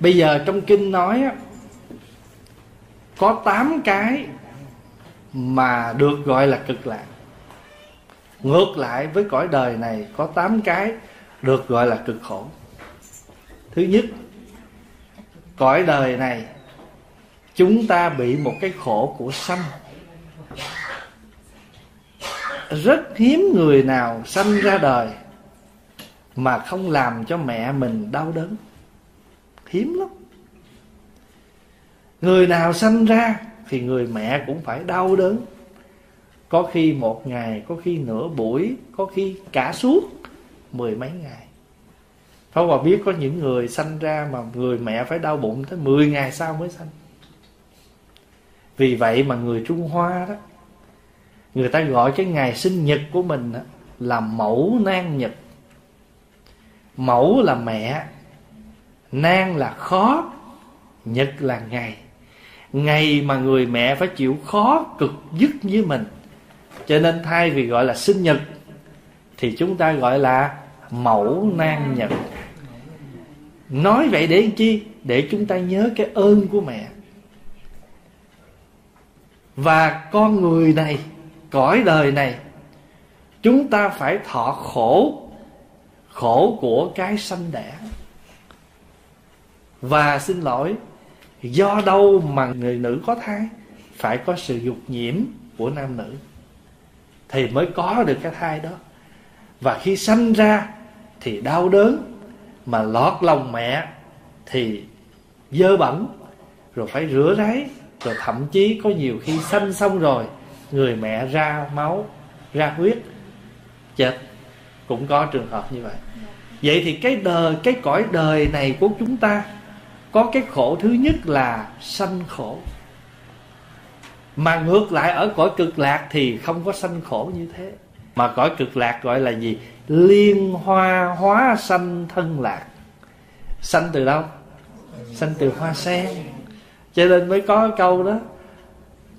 bây giờ trong kinh nói có 8 cái mà được gọi là cực lạc. Ngược lại với cõi đời này, có 8 cái được gọi là cực khổ. Thứ nhất, cõi đời này, chúng ta bị một cái khổ của sanh. Rất hiếm người nào sanh ra đời mà không làm cho mẹ mình đau đớn hiếm lắm. Người nào sanh ra thì người mẹ cũng phải đau đớn. Có khi một ngày có khi nửa buổi có khi cả suốt mười mấy ngày. Pháp Hòa biết có những người sanh ra mà người mẹ phải đau bụng tới 10 ngày sau mới sanh. Vì vậy mà người Trung Hoa đó Người ta gọi cái ngày sinh nhật của mình đó, là mẫu nan nhật. Mẫu là mẹ Nan là khó, Nhật là ngày. Ngày mà người mẹ phải chịu khó cực dứt với mình. Cho nên thay vì gọi là sinh nhật, Thì chúng ta gọi là mẫu nan nhật. Nói vậy để chi? Để chúng ta nhớ cái ơn của mẹ. Và con người này, Cõi đời này, Chúng ta phải thọ khổ Khổ của cái sanh đẻ. Và xin lỗi, Do đâu mà người nữ có thai Phải có sự dục nhiễm của nam nữ? Thì mới có được cái thai đó. Và khi sanh ra Thì đau đớn, Mà lọt lòng mẹ Thì dơ bẩn, Rồi phải rửa ráy, Rồi thậm chí có nhiều khi sanh xong rồi, Người mẹ ra máu, Ra huyết, Chết. Cũng có trường hợp như vậy. Vậy thì cái đời, Cái cõi đời này của chúng ta có cái khổ thứ nhất là sanh khổ. Mà ngược lại ở cõi cực lạc thì không có sanh khổ như thế. Mà cõi cực lạc gọi là gì? Liên hoa hóa sanh thân lạc. Sanh từ đâu? Sanh từ hoa sen. Cho nên mới có câu đó.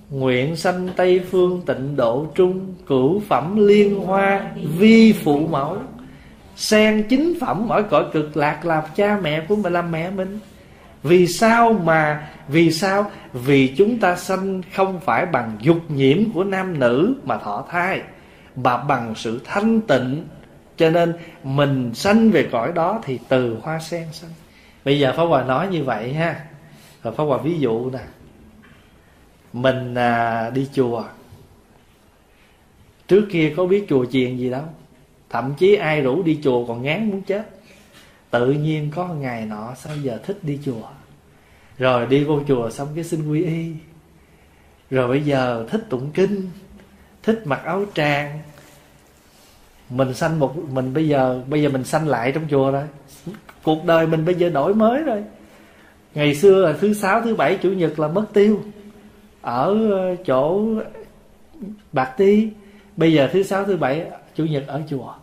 Nguyện sanh Tây Phương tịnh độ trung, Cửu phẩm liên hoa, vi phụ mẫu. Sen chính phẩm ở cõi cực lạc là cha mẹ của mình làm mẹ mình vì sao mà Vì sao? Vì chúng ta sanh không phải bằng dục nhiễm của nam nữ mà thọ thai Mà bằng sự thanh tịnh. Cho nên mình sanh về cõi đó thì từ hoa sen sanh. Bây giờ Pháp Hòa nói như vậy ha. Rồi Pháp Hòa ví dụ nè. Mình à, đi chùa. Trước kia có biết chùa chiền gì đâu. Thậm chí ai rủ đi chùa còn ngán muốn chết tự nhiên có ngày nọ, sao giờ thích đi chùa? Rồi đi vô chùa xong cái xin quy y. Rồi bây giờ thích tụng kinh, thích mặc áo tràng mình sanh một, mình bây giờ bây giờ mình sanh lại trong chùa rồi. Cuộc đời mình bây giờ đổi mới rồi. Ngày xưa là thứ sáu, thứ bảy, chủ nhật là mất tiêu. Ở ờ, chỗ bạc ti. Bây giờ thứ sáu, thứ bảy, chủ nhật ở chùa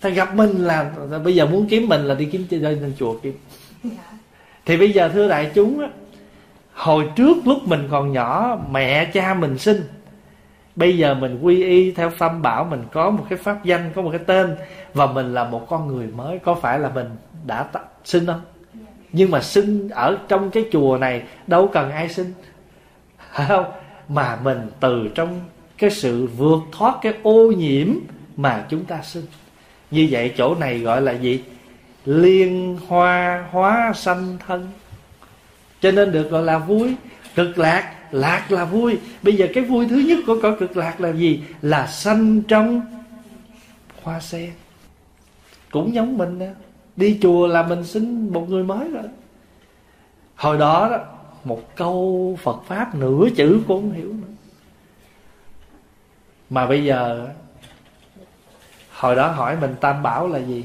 ta gặp mình là bây giờ muốn kiếm mình là đi kiếm chơi lên chùa kiếm. Thì bây giờ thưa đại chúng á, hồi trước lúc mình còn nhỏ, mẹ cha mình sinh, bây giờ mình quy y theo tâm bảo mình có một cái pháp danh, có một cái tên, và mình là một con người mới, có phải là mình đã t- sinh không? Nhưng mà sinh ở trong cái chùa này, đâu cần ai sinh. Phải không? Mà mình từ trong cái sự vượt thoát cái ô nhiễm mà chúng ta sinh như vậy chỗ này gọi là gì? Liên hoa, hóa sanh thân. Cho nên được gọi là vui. Cực lạc lạc là vui. Bây giờ cái vui thứ nhất của cõi cực lạc là gì? Là sanh trong hoa sen. Cũng giống mình đó. đi chùa là mình xin một người mới rồi. Hồi đó đó, một câu phật pháp nửa chữ cũng không hiểu nữa. Mà bây giờ hồi đó hỏi mình tam bảo là gì?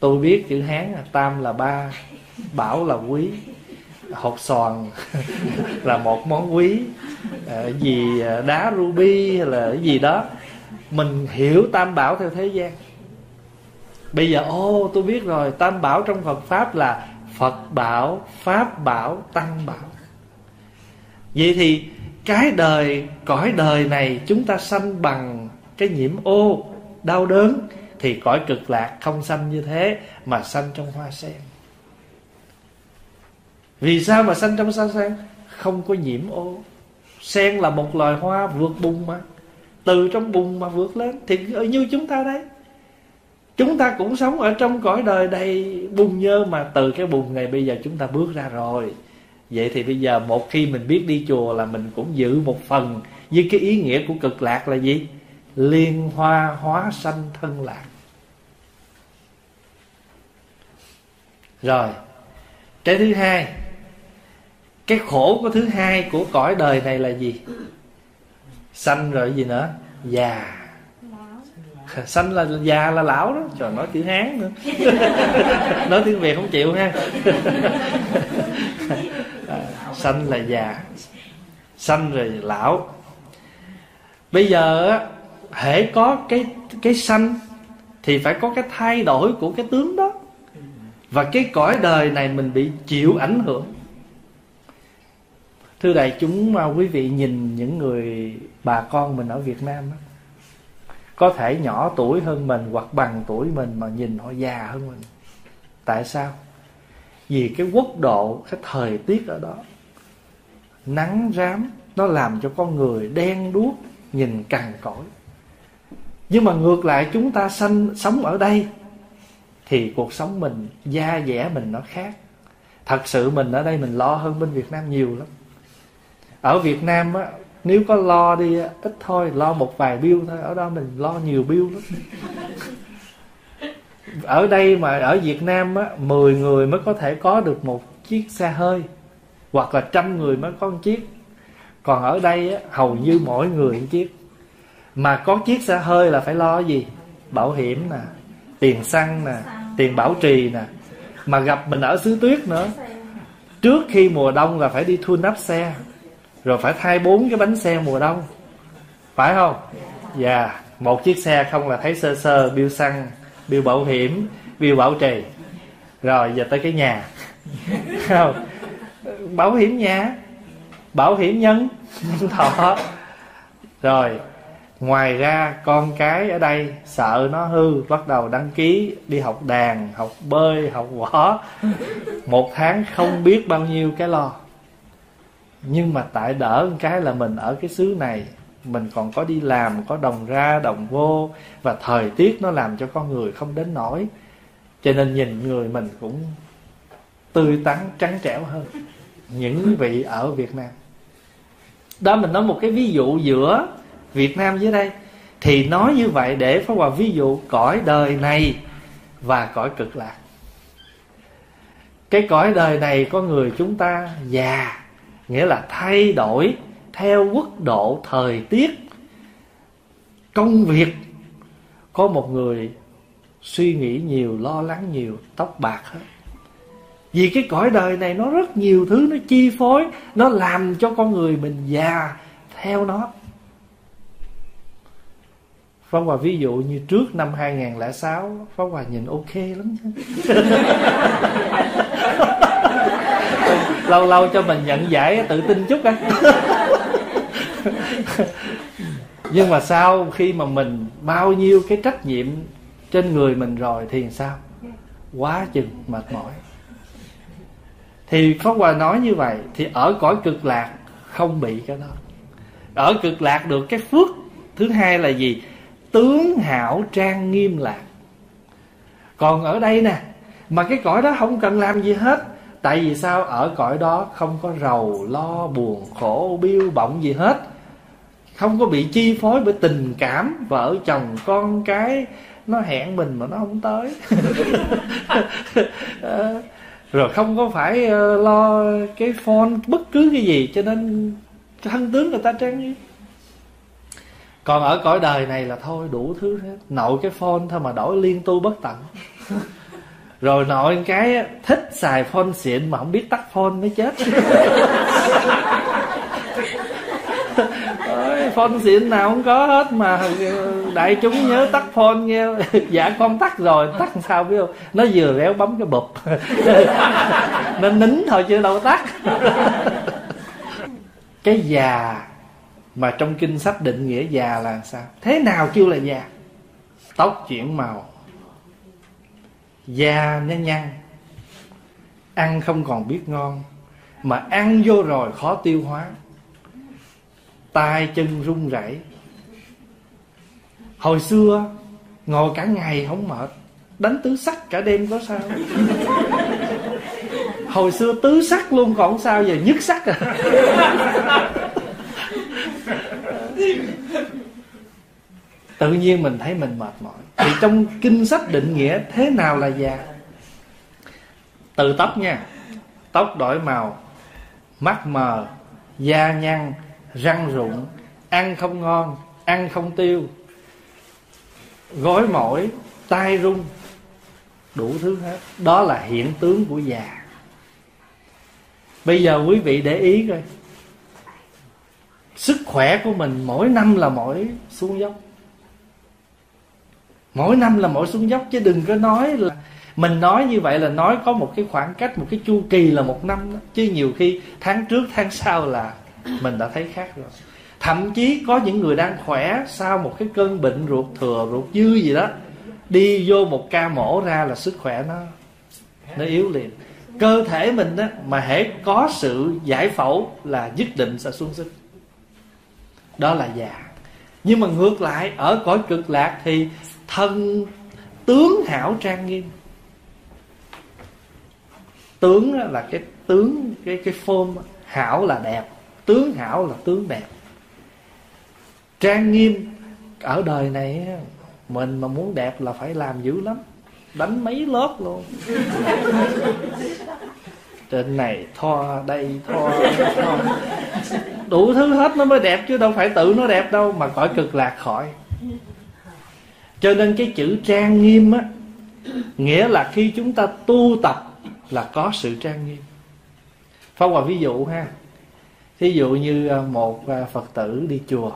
Tôi biết chữ hán à, tam là ba bảo là quý hột xoàn là một món quý à, gì à, đá ruby hay là cái gì đó. Mình hiểu tam bảo theo thế gian. Bây giờ ô tôi biết rồi tam bảo trong phật pháp là phật bảo pháp bảo tăng bảo. Vậy thì cái đời cõi đời này chúng ta sanh bằng cái nhiễm ô đau đớn thì cõi cực lạc không sanh như thế mà sanh trong hoa sen. Vì sao mà sanh trong sao sen? Không có nhiễm ô. Sen là một loài hoa vượt bùn mà. Từ trong bùn mà vượt lên. Thì như chúng ta đấy, chúng ta cũng sống ở trong cõi đời đầy bùn nhơ mà từ cái bùn này bây giờ chúng ta bước ra rồi. Vậy thì bây giờ một khi mình biết đi chùa là mình cũng giữ một phần. Với cái ý nghĩa của cực lạc là gì? Liên hoa hóa sanh thân lạc. Rồi, cái thứ hai, cái khổ của thứ hai của cõi đời này là gì? Sanh rồi gì nữa? Già. Sanh là già là lão đó. Trời, nói chữ hán nữa. Nói tiếng việt không chịu ha. Sanh là già. Sanh rồi lão. Bây giờ hễ có cái cái sanh thì phải có cái thay đổi của cái tướng đó. Và cái cõi đời này mình bị chịu ảnh hưởng. Thưa đại chúng mà quý vị nhìn những người bà con mình ở việt nam đó, có thể nhỏ tuổi hơn mình hoặc bằng tuổi mình mà nhìn họ già hơn mình. Tại sao? Vì cái quốc độ cái thời tiết ở đó nắng rám nó làm cho con người đen đuốc nhìn cằn cỗi nhưng mà ngược lại chúng ta sanh sống ở đây thì cuộc sống mình da dẻ mình nó khác. Thật sự mình ở đây mình lo hơn bên việt nam nhiều lắm. Ở việt nam á nếu có lo đi ít thôi lo một vài bill thôi ở đó mình lo nhiều bill lắm. Ở đây mà ở Việt Nam á 10 người mới có thể có được một chiếc xe hơi hoặc là trăm người mới có một chiếc. Còn ở đây á, hầu như mỗi người một chiếc mà có chiếc xe hơi là phải lo gì? Bảo hiểm nè, tiền xăng nè, tiền bảo trì nè. Mà gặp mình ở xứ tuyết nữa. Trước khi mùa đông là phải đi thu nắp xe, rồi phải thay bốn cái bánh xe mùa đông. Phải không? Dạ yeah. một chiếc xe không là thấy sơ sơ bill xăng bill bảo hiểm bill bảo trì. Rồi, giờ tới cái nhà. Không? Bảo hiểm nhà, bảo hiểm nhân thọ. Rồi ngoài ra, con cái ở đây, sợ nó hư, bắt đầu đăng ký đi học đàn, học bơi, học võ. Một tháng không biết bao nhiêu cái lo. Nhưng mà tại đỡ một cái là mình ở cái xứ này, mình còn có đi làm, có đồng ra, đồng vô, và thời tiết nó làm cho con người không đến nổi cho nên nhìn người mình cũng tươi tắn, trắng trẻo hơn những vị ở Việt Nam. Đó, mình nói một cái ví dụ giữa Việt Nam dưới đây, thì nói như vậy để Pháp hòa ví dụ cõi đời này và cõi cực lạc. Cái cõi đời này có người chúng ta già, nghĩa là thay đổi theo quốc độ thời tiết. Công việc, có một người suy nghĩ nhiều, lo lắng nhiều, tóc bạc hết. Vì cái cõi đời này nó rất nhiều thứ nó chi phối, nó làm cho con người mình già theo nó. Pháp Hòa ví dụ như trước năm 2006 Pháp Hòa nhìn ok lắm lâu lâu cho mình nhận giải tự tin chút á. Nhưng mà sau khi mà mình bao nhiêu cái trách nhiệm trên người mình rồi thì sao? Quá chừng mệt mỏi. Thì pháp hòa nói như vậy thì ở cõi cực lạc không bị cái đó. Ở cực lạc được cái phước thứ hai là gì? Tướng hảo trang nghiêm lạc. Còn ở đây nè, mà cái cõi đó không cần làm gì hết, tại vì sao? Ở cõi đó không có rầu, lo, buồn, khổ, biêu bọng gì hết. Không có bị chi phối bởi tình cảm, vợ chồng, con cái. Nó hẹn mình mà nó không tới. Ờ, rồi không có phải ờ, lo cái phone, bất cứ cái gì, cho nên thân tướng người ta trang nghiêm còn ở cõi đời này là thôi, đủ thứ hết. Nội cái phone thôi mà đổi liên tu bất tận. Rồi nội cái thích xài phone xịn mà không biết tắt phone mới chết. Phone xịn nào không có hết mà ờ, đại chúng nhớ tắt phone nghe. Dạ con tắt rồi, tắt sao biết không? Nó vừa réo bấm cái bụp. Nó nín thôi chứ đâu tắt. Cái già mà trong kinh sách định nghĩa già là sao? Thế nào kêu là già? Tóc chuyển màu. Da nhăn nhăn. Ăn không còn biết ngon. Mà ăn vô rồi khó tiêu hóa. Tay chân run rẩy. Hồi xưa, ngồi cả ngày không mệt. Đánh tứ sắc cả đêm có sao? Hồi xưa tứ sắc luôn còn sao, giờ nhất sắc à. Tự nhiên mình thấy mình mệt mỏi. Thì trong kinh sách định nghĩa thế nào là già? Từ tóc nha. Tóc đổi màu, mắt mờ, da nhăn, răng rụng, ăn không ngon, ăn không tiêu. Gối mỏi, tai rung, đủ thứ hết. Đó là hiện tướng của già. Bây giờ quý vị để ý coi. Sức khỏe của mình mỗi năm là mỗi xuống dốc mỗi năm là mỗi xuống dốc, chứ đừng có nói là mình nói như vậy là nói có một cái khoảng cách, một cái chu kỳ là một năm đó. chứ nhiều khi tháng trước, tháng sau là mình đã thấy khác rồi. Thậm chí có những người đang khỏe sau một cái cơn bệnh ruột thừa, ruột dư gì đó, đi vô một ca mổ ra là sức khỏe nó nó yếu liền. Cơ thể mình đó mà hễ có sự giải phẫu là nhất định sẽ xuống sức. Đó là già. Nhưng mà ngược lại, ở cõi cực lạc thì thân tướng hảo trang nghiêm. Tướng là cái tướng cái cái form hảo là đẹp tướng hảo là tướng đẹp. Trang nghiêm ở đời này mình mà muốn đẹp là phải làm dữ lắm đánh mấy lớp luôn. Trên này thoa đây thoa, thoa đủ thứ hết nó mới đẹp chứ đâu phải tự nó đẹp đâu mà cõi cực lạc khỏi cho nên cái chữ trang nghiêm á, nghĩa là khi chúng ta tu tập là có sự trang nghiêm. Phong Hòa ví dụ ha. Ví dụ như à, một à, Phật tử đi chùa,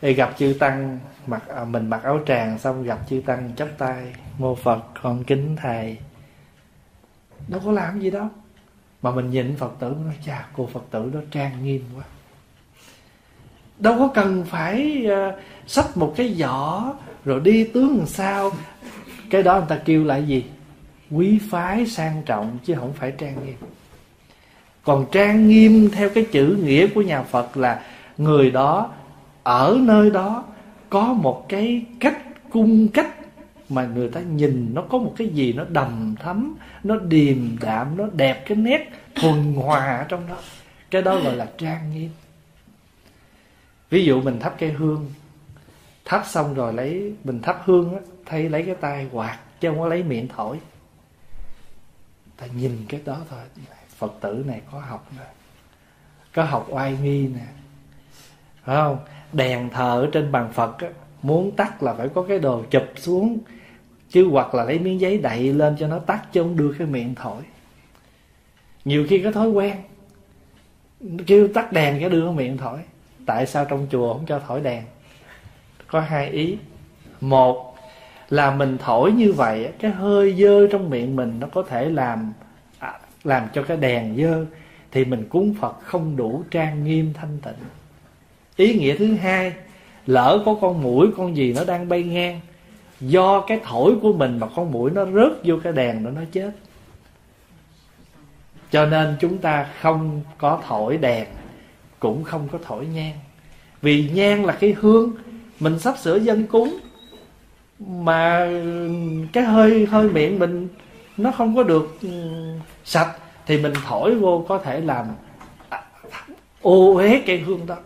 thì gặp chư tăng mặc à, mình mặc áo tràng, xong gặp chư tăng chắp tay mô phật, con kính thầy. Đâu có làm gì đâu. Mà mình nhìn phật tử nó, chà, cô phật tử đó trang nghiêm quá đâu có cần phải uh, xách một cái giỏ rồi đi tướng làm sao. Cái đó người ta kêu lại gì? Quý phái sang trọng chứ không phải trang nghiêm. Còn trang nghiêm theo cái chữ nghĩa của nhà phật là người đó ở nơi đó có một cái cách cung cách mà người ta nhìn nó có một cái gì nó đầm thắm nó điềm đạm nó đẹp cái nét thuần hòa trong đó. Cái đó gọi là trang nghiêm ví dụ mình thắp cây hương thắp xong rồi lấy mình thắp hương á thay lấy cái tay quạt chứ không có lấy miệng thổi. Ta nhìn cái đó thôi. Phật tử này có học nè có học oai nghi nè phải không? Đèn thờ ở trên bàn phật á, muốn tắt là phải có cái đồ chụp xuống chứ hoặc là lấy miếng giấy đậy lên cho nó tắt chứ không đưa cái miệng thổi. Nhiều khi có thói quen kêu tắt đèn cái đưa cái miệng thổi tại sao trong chùa không cho thổi đèn? Có hai ý. Một là mình thổi như vậy, cái hơi dơ trong miệng mình nó có thể làm à, làm cho cái đèn dơ, thì mình cúng phật không đủ trang nghiêm thanh tịnh. Ý nghĩa thứ hai, lỡ có con mũi, con gì nó đang bay ngang, do cái thổi của mình mà con mũi nó rớt vô cái đèn đó nó chết. Cho nên chúng ta không có thổi đèn cũng không có thổi nhang. Vì nhang là cái hương mình sắp sửa dân cúng, mà cái hơi hơi miệng mình nó không có được ừ, sạch, thì mình thổi vô có thể làm à, ô uế cây hương đó.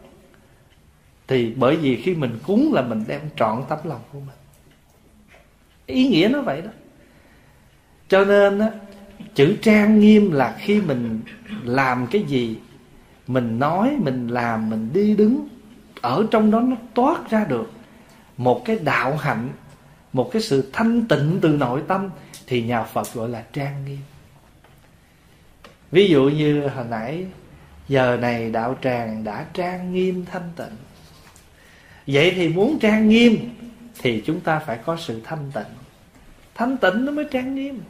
Thì bởi vì khi mình cúng là mình đem trọn tấm lòng của mình. Ý nghĩa nó vậy đó. Cho nên á, chữ trang nghiêm là khi mình làm cái gì mình nói, mình làm, mình đi đứng, ở trong đó nó toát ra được một cái đạo hạnh, một cái sự thanh tịnh từ nội tâm thì nhà phật gọi là trang nghiêm. Ví dụ như hồi nãy, giờ này đạo tràng đã trang nghiêm thanh tịnh. Vậy thì muốn trang nghiêm thì chúng ta phải có sự thanh tịnh. Thanh tịnh nó mới trang nghiêm.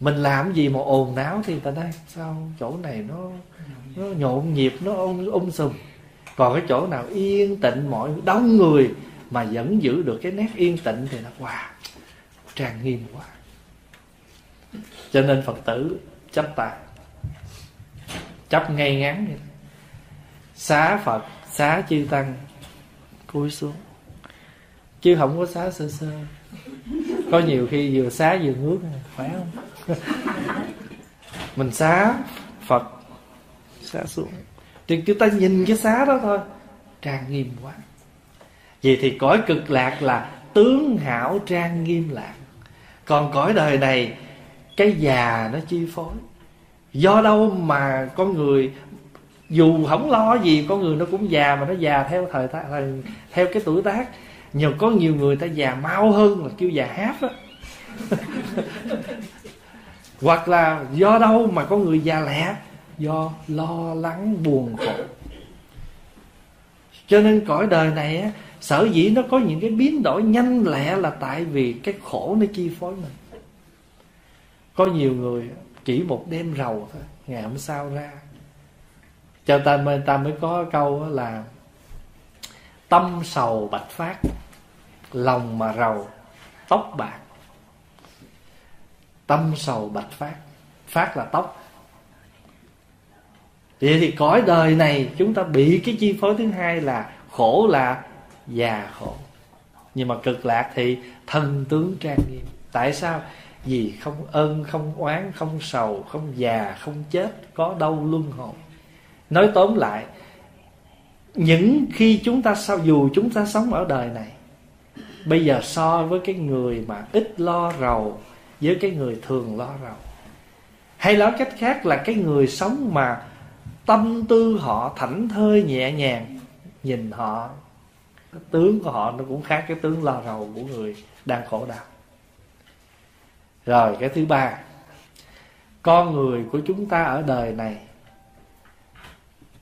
Mình làm gì mà ồn náo thì ta đây sao chỗ này nó nó nhộn nhịp, nó ôm um sùm. Còn cái chỗ nào yên tịnh mọi đông người mà vẫn giữ được cái nét yên tịnh thì nó wow, trang nghiêm quá. Cho nên phật tử chấp tay. Chấp ngay ngắn vậy xá phật, xá chư tăng, cúi xuống. Chứ không có xá sơ sơ. Có nhiều khi vừa xá vừa ngước khỏe không? Mình xá phật xá xuống. Thì chúng ta nhìn cái xá đó thôi. Trang nghiêm quá. Vậy thì cõi cực lạc là tướng hảo trang nghiêm lạc. Còn cõi đời này cái già nó chi phối. Do đâu mà con người dù không lo gì con người nó cũng già mà nó già theo thời, thời theo cái tuổi tác. Nhiều có nhiều người ta già mau hơn là kêu già hát á. Hoặc là do đâu mà có người già lẹ do lo lắng, buồn khổ. Cho nên cõi đời này á, sở dĩ nó có những cái biến đổi nhanh lẹ là tại vì cái khổ nó chi phối mình. Có nhiều người chỉ một đêm rầu thôi, ngày hôm sau ra. Cho ta mới ta mới có câu là, tâm sầu bạch phát, lòng mà rầu tóc bạc. Tâm sầu bạch phát phát là tóc vậy thì cõi đời này chúng ta bị cái chi phối thứ hai là khổ là già khổ. Nhưng mà cực lạc thì thân tướng trang nghiêm. Tại sao? Vì không ơn không oán, không sầu, không già, không chết, có đâu luân hồi. Nói tóm lại, những khi chúng ta sao dù chúng ta sống ở đời này, bây giờ so với cái người mà ít lo rầu, với cái người thường lo rầu, hay nói cách khác là cái người sống mà tâm tư họ thảnh thơi nhẹ nhàng, nhìn họ, cái tướng của họ nó cũng khác cái tướng lo rầu của người đang khổ đau. Rồi cái thứ ba, con người của chúng ta ở đời này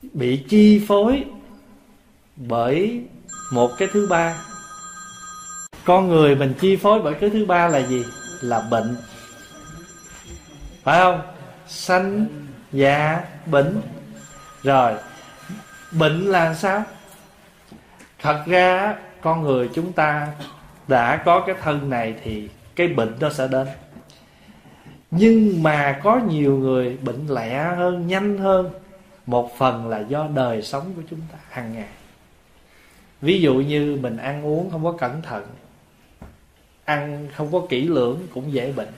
bị chi phối bởi một cái thứ ba. Con người mình chi phối bởi cái thứ ba là gì? Là bệnh. Phải không? Sanh, già, bệnh rồi, bệnh là sao? Thật ra, con người chúng ta đã có cái thân này thì cái bệnh nó sẽ đến. Nhưng mà có nhiều người bệnh lẹ hơn, nhanh hơn. Một phần là do đời sống của chúng ta, hàng ngày. Ví dụ như mình ăn uống không có cẩn thận, ăn không có kỹ lưỡng cũng dễ bệnh.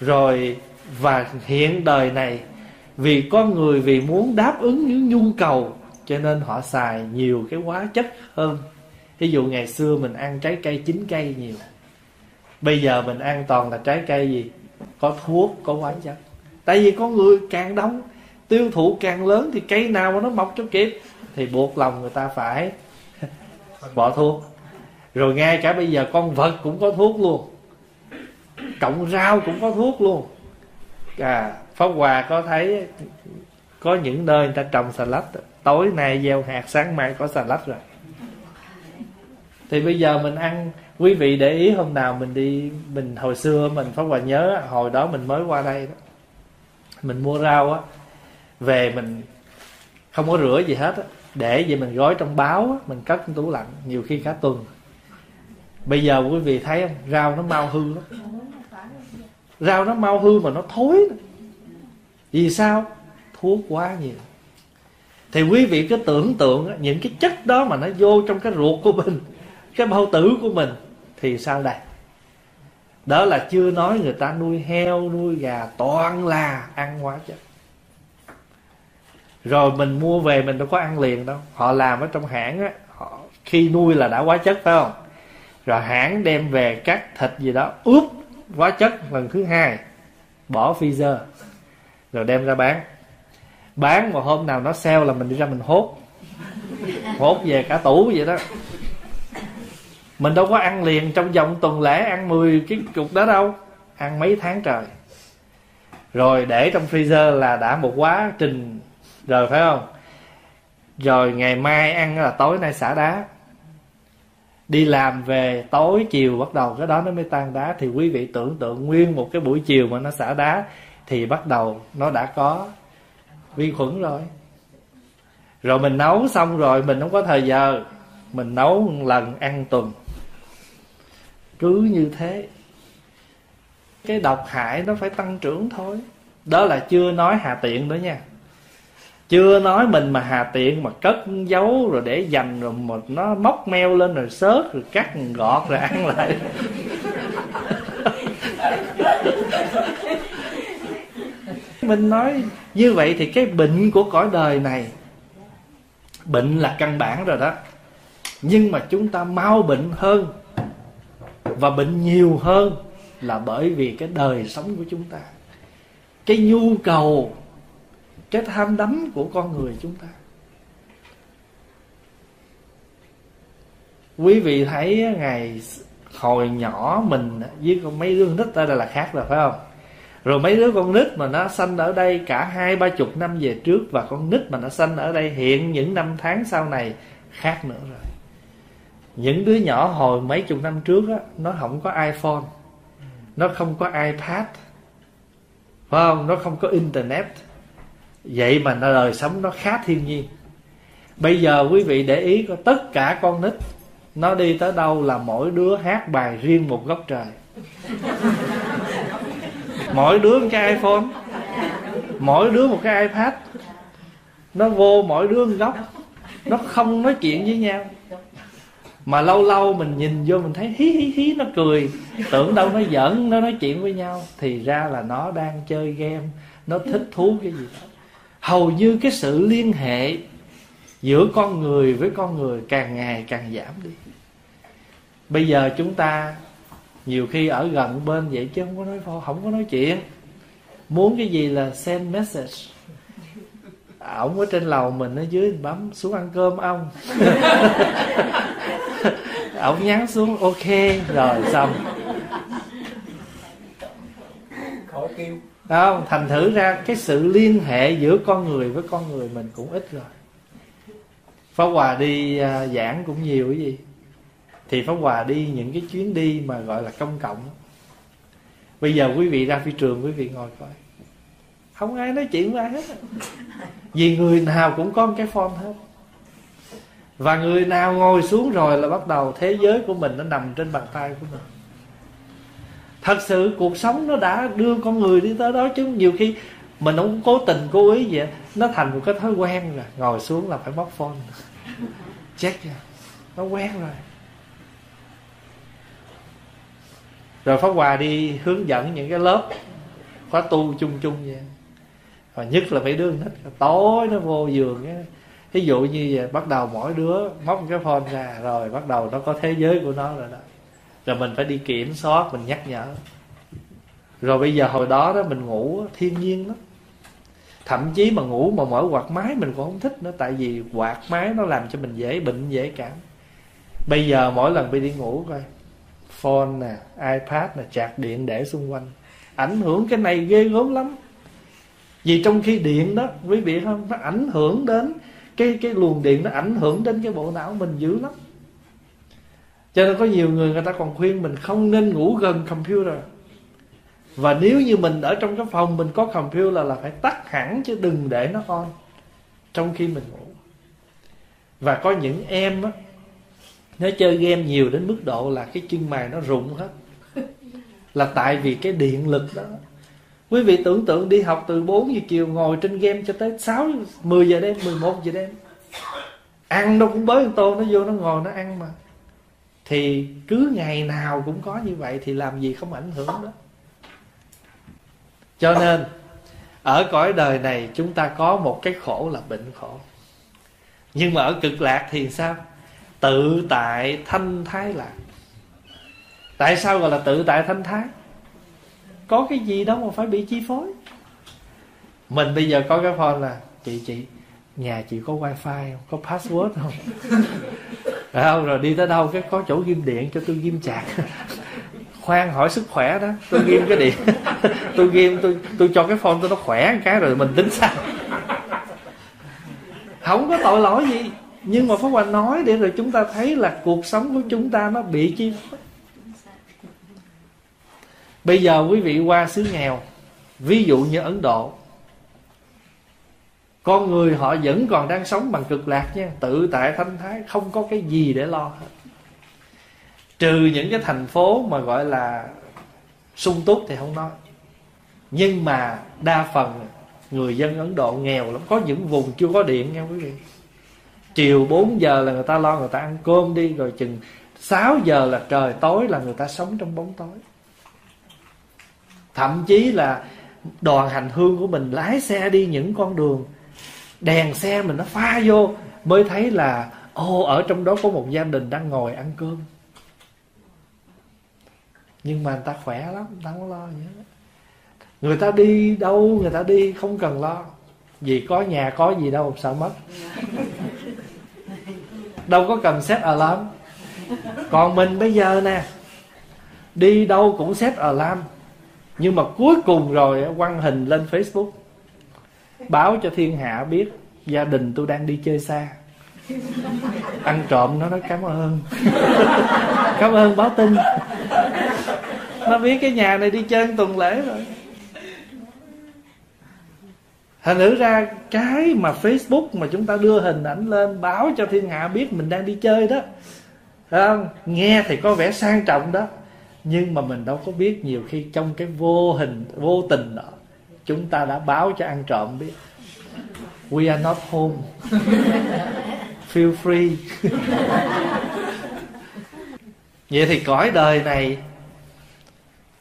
Rồi, và hiện đời này vì con người vì muốn đáp ứng những nhu cầu, cho nên họ xài nhiều cái hóa chất hơn. Ví dụ ngày xưa mình ăn trái cây chín cây nhiều, bây giờ mình ăn toàn là trái cây gì? Có thuốc, có hóa chất. Tại vì con người càng đông, tiêu thụ càng lớn thì cây nào mà nó mọc cho kịp thì buộc lòng người ta phải bỏ thuốc. Rồi ngay cả bây giờ con vật cũng có thuốc luôn cộng rau cũng có thuốc luôn. À pháp hòa có thấy có những nơi người ta trồng xà lách, tối nay gieo hạt, sáng mai có xà lách rồi. Thì bây giờ mình ăn, quý vị để ý hôm nào mình đi, mình, hồi xưa mình, pháp hòa nhớ hồi đó mình mới qua đây đó, mình mua rau á, về mình không có rửa gì hết á, để vậy mình gói trong báo á, mình cất trong tủ lạnh, nhiều khi cả tuần. Bây giờ quý vị thấy không? Rau nó mau hư lắm. Rau nó mau hư mà nó thối vì sao? Thuốc quá nhiều. Thì quý vị cứ tưởng tượng những cái chất đó mà nó vô trong cái ruột của mình, cái bao tử của mình, thì sao đây? Đó là chưa nói người ta nuôi heo, nuôi gà, toàn là ăn hóa chất. Rồi mình mua về mình đâu có ăn liền đâu. Họ làm ở trong hãng á, họ khi nuôi là đã hóa chất, phải không? Rồi hãng đem về cắt thịt gì đó, ướp hóa chất lần thứ hai, bỏ freezer rồi đem ra bán. Bán mà hôm nào nó sale là mình đi ra mình hốt. Hốt về cả tủ vậy đó. Mình đâu có ăn liền trong vòng tuần lễ ăn 10 cái cục đó đâu. Ăn mấy tháng trời. Rồi để trong freezer là đã một quá trình rồi, phải không? Rồi ngày mai ăn là tối nay xả đá. Đi làm về tối chiều bắt đầu, cái đó nó mới tan đá. Thì quý vị tưởng tượng nguyên một cái buổi chiều mà nó xả đá thì bắt đầu nó đã có vi khuẩn rồi. Rồi mình nấu xong rồi, mình không có thời giờ, mình nấu một lần ăn tuần. Cứ như thế. Cái độc hại nó phải tăng trưởng thôi. Đó là chưa nói hà tiện nữa nha. Chưa nói mình mà hà tiện mà cất giấu rồi để dành rồi mà nó móc meo lên rồi sớt rồi cắt gọt rồi ăn lại. Mình nói, như vậy thì cái bệnh của cõi đời này, bệnh là căn bản rồi đó. Nhưng mà chúng ta mau bệnh hơn và bệnh nhiều hơn là bởi vì cái đời sống của chúng ta, cái nhu cầu, cái tham đắm của con người chúng ta. Quý vị thấy ngày hồi nhỏ mình với con mấy đứa nít ta là khác rồi, phải không? Rồi mấy đứa con nít mà nó sanh ở đây cả hai, ba chục năm về trước và con nít mà nó sanh ở đây hiện những năm tháng sau này khác nữa rồi. Những đứa nhỏ hồi mấy chục năm trước á, nó không có iphone, nó không có ipad, phải không? Nó không có internet. Vậy mà nó đời sống nó khá thiên nhiên. Bây giờ quý vị để ý có tất cả con nít nó đi tới đâu là mỗi đứa hát bài riêng một góc trời mỗi đứa một cái iphone. Mỗi đứa một cái ipad. Nó vô mỗi đứa một góc. Nó không nói chuyện với nhau. Mà lâu lâu mình nhìn vô mình thấy hí hí hí, nó cười. Tưởng đâu nó giỡn, nó nói chuyện với nhau. Thì ra là nó đang chơi game. Nó thích thú cái gì đó. Hầu như cái sự liên hệ giữa con người với con người càng ngày càng giảm đi. Bây giờ chúng ta nhiều khi ở gần bên vậy chứ không có nói không có nói chuyện. Muốn cái gì là send message. Ổng ở trên lầu mình ở dưới bấm xuống ăn cơm ông. Ổng nhắn xuống ok rồi xong. Khỏi kêu. Không? Thành thử ra cái sự liên hệ giữa con người với con người mình cũng ít rồi. Pháp Hòa đi uh, giảng cũng nhiều cái gì thì Pháp Hòa đi những cái chuyến đi mà gọi là công cộng. Bây giờ quý vị ra phi trường, quý vị ngồi coi. Không ai nói chuyện với ai hết. Vì người nào cũng có một cái phone hết. Và người nào ngồi xuống rồi là bắt đầu thế giới của mình nó nằm trên bàn tay của mình. Thật sự cuộc sống nó đã đưa con người đi tới đó chứ nhiều khi mình không cố tình cố ý vậy. Nó thành một cái thói quen rồi ngồi xuống là phải bóc phone. Check ra nó quen rồi. Rồi pháp hòa đi hướng dẫn những cái lớp khóa tu chung chung vậy. Và nhất là mấy đứa thích tối nó vô giường á. Ví dụ như vậy, bắt đầu mỗi đứa móc cái phone ra, rồi bắt đầu nó có thế giới của nó rồi đó. Rồi mình phải đi kiểm soát, mình nhắc nhở. Rồi bây giờ hồi đó đó mình ngủ thiên nhiên lắm. Thậm chí mà ngủ mà mở quạt máy mình cũng không thích nữa, tại vì quạt máy nó làm cho mình dễ bệnh dễ cảm. Bây giờ mỗi lần đi đi ngủ coi phone nè, ipad nè, chạc điện để xung quanh. Ảnh hưởng cái này ghê gớm lắm. Vì trong khi điện đó, quý vị không? Nó ảnh hưởng đến cái cái luồng điện, nó ảnh hưởng đến cái bộ não mình dữ lắm. Cho nên có nhiều người người ta còn khuyên mình không nên ngủ gần computer. Và nếu như mình ở trong cái phòng mình có computer là phải tắt hẳn chứ đừng để nó on trong khi mình ngủ. Và có những em á nó chơi game nhiều đến mức độ là cái chân mày nó rụng hết. Là tại vì cái điện lực đó. Quý vị tưởng tượng đi, học từ 4 giờ chiều ngồi trên game cho tới 6 10 giờ đêm 11 giờ đêm. Ăn đâu cũng bới tô nó vô, nó ngồi nó ăn mà. Thì cứ ngày nào cũng có như vậy thì làm gì không ảnh hưởng đó. Cho nên, ở cõi đời này chúng ta có một cái khổ là bệnh khổ. Nhưng mà ở cực lạc thì sao? Tự tại thanh thái lạc. Tại sao gọi là tự tại thanh thái? Có cái gì đó mà phải bị chi phối. Mình bây giờ có cái phone là, chị chị, nhà chị có wifi không? Có password không? Phải không? Rồi đi tới đâu cái có chỗ ghim điện cho tôi ghim chặt khoan, hỏi sức khỏe đó. Tôi ghim cái điện. Tôi ghim, tôi tôi cho cái phone tôi nó khỏe một cái rồi mình tính sao. Không có tội lỗi gì nhưng mà pháp hòa nói để rồi chúng ta thấy là cuộc sống của chúng ta nó bị chi bây giờ quý vị qua xứ nghèo, ví dụ như ấn độ. Con người họ vẫn còn đang sống bằng cực lạc nha, tự tại thanh thái, không có cái gì để lo hết. Trừ những cái thành phố mà gọi là sung túc thì không nói. Nhưng mà đa phần người dân ấn độ nghèo lắm, có những vùng chưa có điện nha quý vị chiều 4 giờ là người ta lo người ta ăn cơm đi, rồi chừng 6 giờ là trời tối là người ta sống trong bóng tối. Thậm chí là đoàn hành hương của mình lái xe đi những con đường, đèn xe mình nó pha vô, mới thấy là, ô, ở trong đó có một gia đình đang ngồi ăn cơm. Nhưng mà người ta khỏe lắm người ta không lo gì hết. Người ta đi đâu, người ta đi không cần lo vì có nhà, có gì đâu sợ mất. Đâu có cần set alarm. Còn mình bây giờ nè, đi đâu cũng set alarm. Nhưng mà cuối cùng rồi, quăng hình lên facebook. Báo cho thiên hạ biết, gia đình tôi đang đi chơi xa. Ăn trộm nó nói cảm ơn. Cảm ơn báo tin. Nó biết cái nhà này đi chơi tuần lễ rồi thành nữ ra cái mà facebook mà chúng ta đưa hình ảnh lên báo cho thiên hạ biết mình đang đi chơi đó không? nghe thì có vẻ sang trọng đó. Nhưng mà mình đâu có biết nhiều khi trong cái vô hình, vô tình đó, chúng ta đã báo cho ăn trộm biết. We are not home. Feel free. Vậy thì cõi đời này,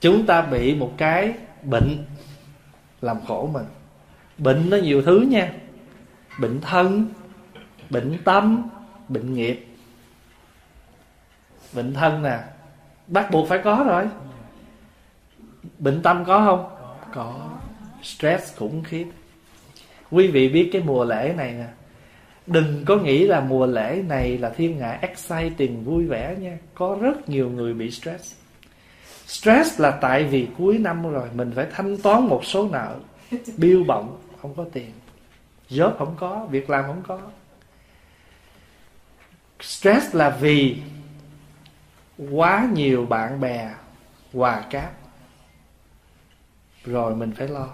chúng ta bị một cái bệnh làm khổ mình bệnh nó nhiều thứ nha. Bệnh thân bệnh tâm bệnh nghiệp. Bệnh thân nè. Bắt buộc phải có rồi. Bệnh tâm có không? Có. Stress khủng khiếp. Quý vị biết cái mùa lễ này nè. Đừng có nghĩ là mùa lễ này là thiên hạ exciting vui vẻ nha. Có rất nhiều người bị stress. Stress là tại vì cuối năm rồi mình phải thanh toán một số nợ bill bọng không có tiền. Job không có việc làm không có. Stress là vì quá nhiều bạn bè hòa cáp. Rồi mình phải lo.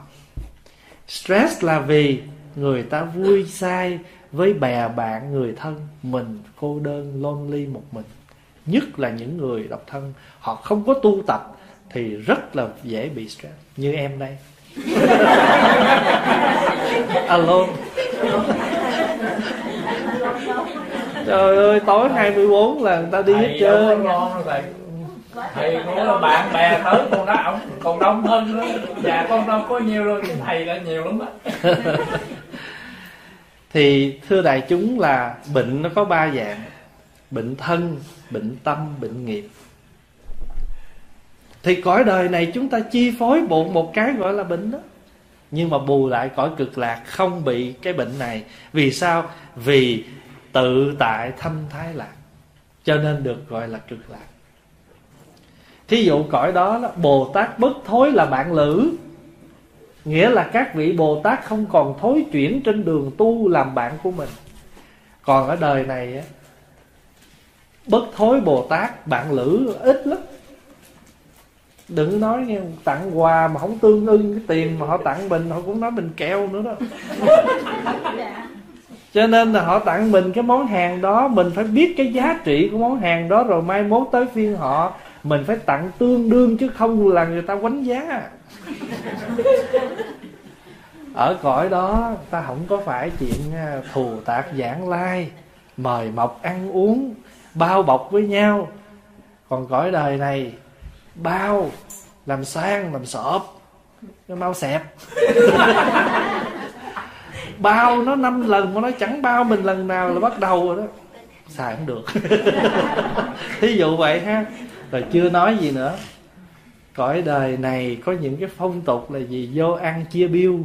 Stress là vì người ta vui sai với bè bạn người thân, mình cô đơn, lonely một mình. Nhất là những người độc thân, họ không có tu tập thì rất là dễ bị stress, như em đây alo. Trời ơi tối 24 là người ta đi hết trơn. thầy. Cũng là bạn bè tới con đó ổng còn đông hơn nữa. Nhà con đâu có nhiều rồi thầy là nhiều lắm á. Thì thưa đại chúng là bệnh nó có ba dạng. Bệnh thân bệnh tâm bệnh nghiệp thì cõi đời này chúng ta chi phối bộ một cái gọi là bệnh đó. Nhưng mà bù lại cõi cực lạc không bị cái bệnh này. Vì sao? Vì tự tại thâm thái lạc. Cho nên được gọi là cực lạc. Thí dụ cõi đó, là bồ tát bất thối là bạn lữ. Nghĩa là các vị bồ tát không còn thối chuyển trên đường tu làm bạn của mình. Còn ở đời này bất thối bồ tát bạn lữ ít lắm đừng nói nghe, tặng quà mà không tương ưng cái tiền mà họ tặng mình, họ cũng nói mình keo nữa đó. Cho nên là họ tặng mình cái món hàng đó, mình phải biết cái giá trị của món hàng đó rồi mai mốt tới phiên họ, mình phải tặng tương đương chứ không là người ta quánh giá. Ở cõi đó, ta không có phải chuyện à, thù tạc giảng lai, mời mọc ăn uống, bao bọc với nhau. Còn cõi đời này bao làm sang làm sọp. Nó mau xẹp. Bao nó năm lần mà nó chẳng bao mình lần nào là bắt đầu rồi đó. Xài không được. Thí dụ vậy ha. Rồi chưa nói gì nữa. Cõi đời này có những cái phong tục là gì? Vô ăn chia bill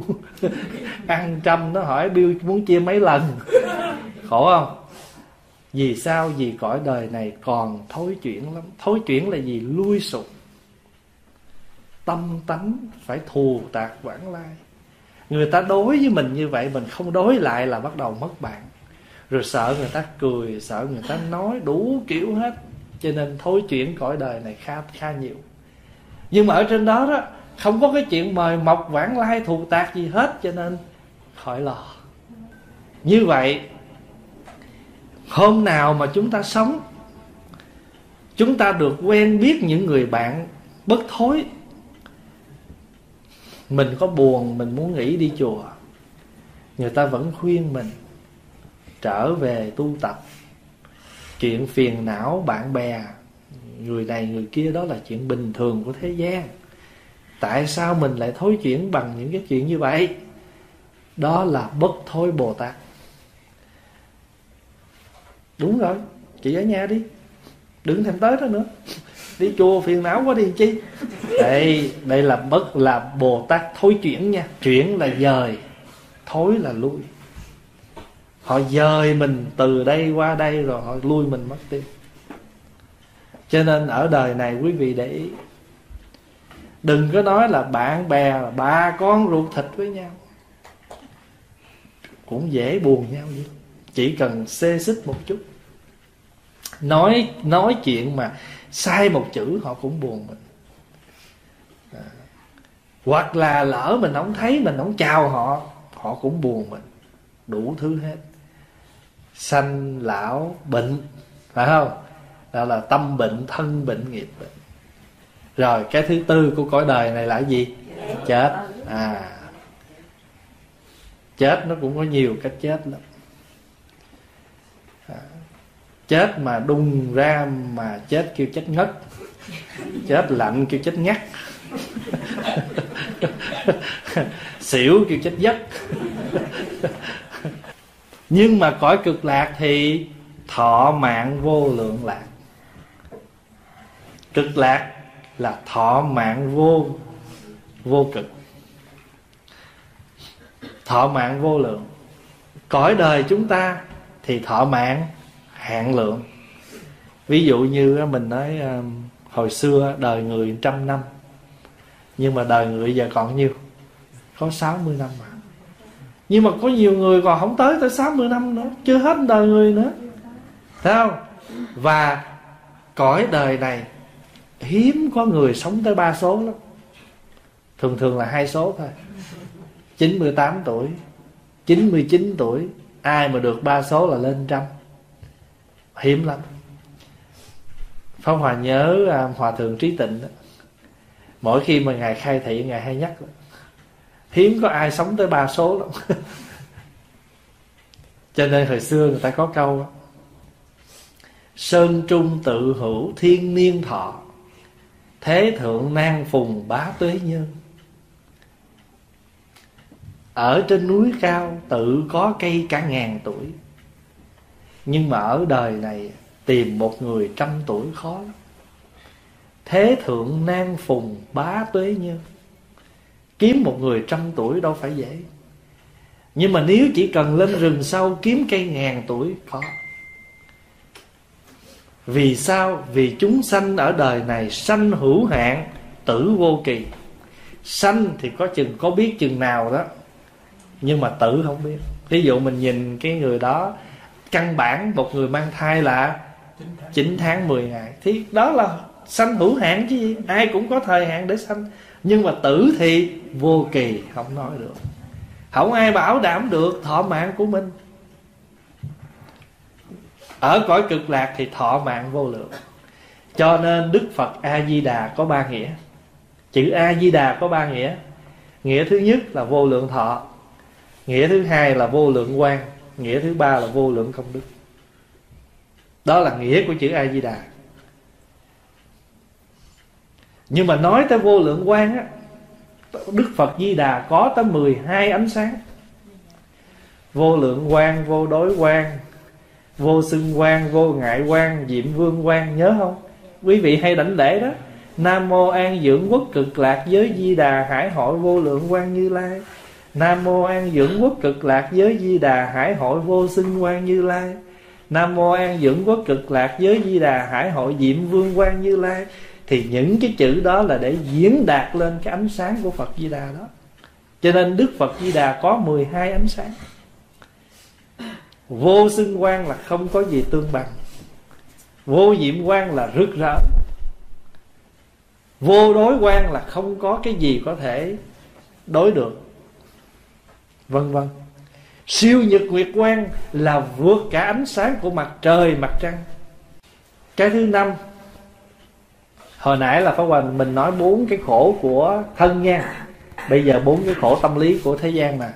ăn trăm nó hỏi bill muốn chia mấy lần? Khổ không? Vì sao? Vì cõi đời này còn thối chuyển lắm. Thối chuyển là gì? Lui sụp tâm tánh phải thù tạc vãng lai. Người ta đối với mình như vậy, mình không đối lại là bắt đầu mất bạn. Rồi sợ người ta cười, sợ người ta nói đủ kiểu hết. Cho nên thối chuyện cõi đời này khá khá nhiều. Nhưng mà ở trên đó đó, không có cái chuyện mời mọc vãng lai, thù tạc gì hết. Cho nên khỏi lo. Như vậy, hôm nào mà chúng ta sống, chúng ta được quen biết những người bạn bất thối mình có buồn, mình muốn nghỉ đi chùa. Người ta vẫn khuyên mình, trở về tu tập. Chuyện phiền não bạn bè, người này người kia, đó là chuyện bình thường của thế gian. Tại sao mình lại thối chuyển bằng những cái chuyện như vậy? Đó là bất thối bồ tát. Đúng rồi, chị ở nhà đi, đừng thèm tới đó nữa đi chua phiền não quá đi, chi? Đây đây là bất là bồ tát thối chuyển nha. Chuyển là dời, thối là lui. Họ dời mình từ đây qua đây rồi họ lui mình mất tiêu. Cho nên ở đời này, quý vị để ý, đừng có nói là bạn bè là ba con ruột thịt với nhau. Cũng dễ buồn nhau vậy chỉ cần xê xích một chút. Nói nói chuyện mà sai một chữ họ cũng buồn mình. À. hoặc là lỡ mình không thấy mình không chào họ họ cũng buồn mình. Đủ thứ hết. Sanh lão bệnh phải không? Đó là tâm bệnh thân bệnh nghiệp bệnh. Rồi cái thứ tư của cõi đời này là gì? Chết. À chết nó cũng có nhiều cách chết lắm à, chết mà đung ra mà chết kêu chết ngất. Chết lạnh kêu chết ngắt. Xỉu kêu chết giấc. Nhưng mà cõi cực lạc thì thọ mạng vô lượng lạc. Cực lạc là thọ mạng vô vô cực. Thọ mạng vô lượng. Cõi đời chúng ta thì thọ mạng hạn lượng. Ví dụ như mình nói ờ, hồi xưa đời người trăm năm, nhưng mà đời người giờ còn nhiêu? Có 60 năm mà. Nhưng mà có nhiều người còn không tới tới 60 năm nữa, chưa hết đời người nữa. Thấy không? Và cõi đời này hiếm có người sống tới ba số lắm. Thường thường là hai số thôi. 98 tuổi 99 tuổi, ai mà được ba số là lên trăm hiếm lắm Pháp Hòa nhớ à, Hòa Thượng Trí Tịnh đó. Mỗi khi mà Ngài khai thị, Ngài hay nhắc đó. Hiếm có ai sống tới ba số lắm Cho nên hồi xưa người ta có câu đó. Sơn trung tự hữu, thiên niên thọ, Thế thượng nan phùng bá tuế nhân Ở trên núi cao tự có cây cả ngàn tuổi nhưng mà ở đời này Tìm một người trăm tuổi khó lắm Thế thượng nan phùng bá tuế như Kiếm một người trăm tuổi đâu phải dễ Nhưng mà nếu chỉ cần lên rừng sâu Kiếm cây ngàn tuổi khó vì sao? Vì chúng sanh ở đời này sanh hữu hạn, tử vô kỳ. Sanh thì có chừng có biết chừng nào đó, nhưng mà tử không biết. Ví dụ mình nhìn cái người đó, căn bản một người mang thai là 9 tháng 10 ngày. Thì đó là sanh hữu hạn chứ gì? Ai cũng có thời hạn để sanh. Nhưng mà tử thì vô kỳ, không nói được. Không ai bảo đảm được thọ mạng của mình ở cõi cực lạc thì thọ mạng vô lượng cho nên đức phật a di đà có ba nghĩa chữ a di đà có ba nghĩa nghĩa thứ nhất là vô lượng thọ nghĩa thứ hai là vô lượng quan nghĩa thứ ba là vô lượng công đức. Đó là nghĩa của chữ a di đà nhưng mà nói tới vô lượng quan á, đức phật di đà có tới 12 ánh sáng. Vô lượng quan vô đối quan vô xưng quan vô ngại quan diệm vương quan nhớ không? Quý vị hay đảnh lễ đó. Nam mô an dưỡng quốc cực lạc giới di đà hải hội vô lượng quan như lai nam mô an dưỡng quốc cực lạc giới di đà hải hội vô sinh quan như lai. Nam mô an dưỡng quốc cực lạc giới di đà hải hội diệm vương quan như lai. Thì những cái chữ đó là để diễn đạt lên cái ánh sáng của phật di đà đó. Cho nên đức phật di đà có 12 ánh sáng. Vô xưng quan là không có gì tương bằng. Vô diệm quan là rực rỡ. Vô đối quan là không có cái gì có thể đối được vân vân siêu nhật nguyệt quang là vượt cả ánh sáng của mặt trời, mặt trăng. Cái thứ năm, hồi nãy là pháp hoàng mình nói bốn cái khổ của thân nha. Bây giờ bốn cái khổ tâm lý của thế gian mà.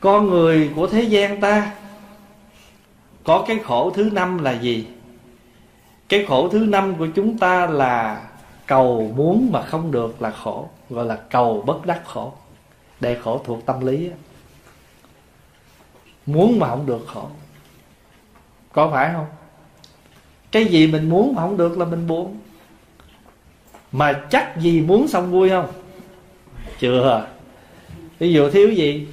Con người của thế gian ta, có cái khổ thứ năm là gì? Cái khổ thứ năm của chúng ta là cầu muốn mà không được là khổ, gọi là cầu bất đắc khổ đây khổ thuộc tâm lý muốn mà không được khổ. Có phải không? Cái gì mình muốn mà không được là mình buồn. Mà chắc gì muốn xong vui không? Chưa. Ví dụ thiếu gì?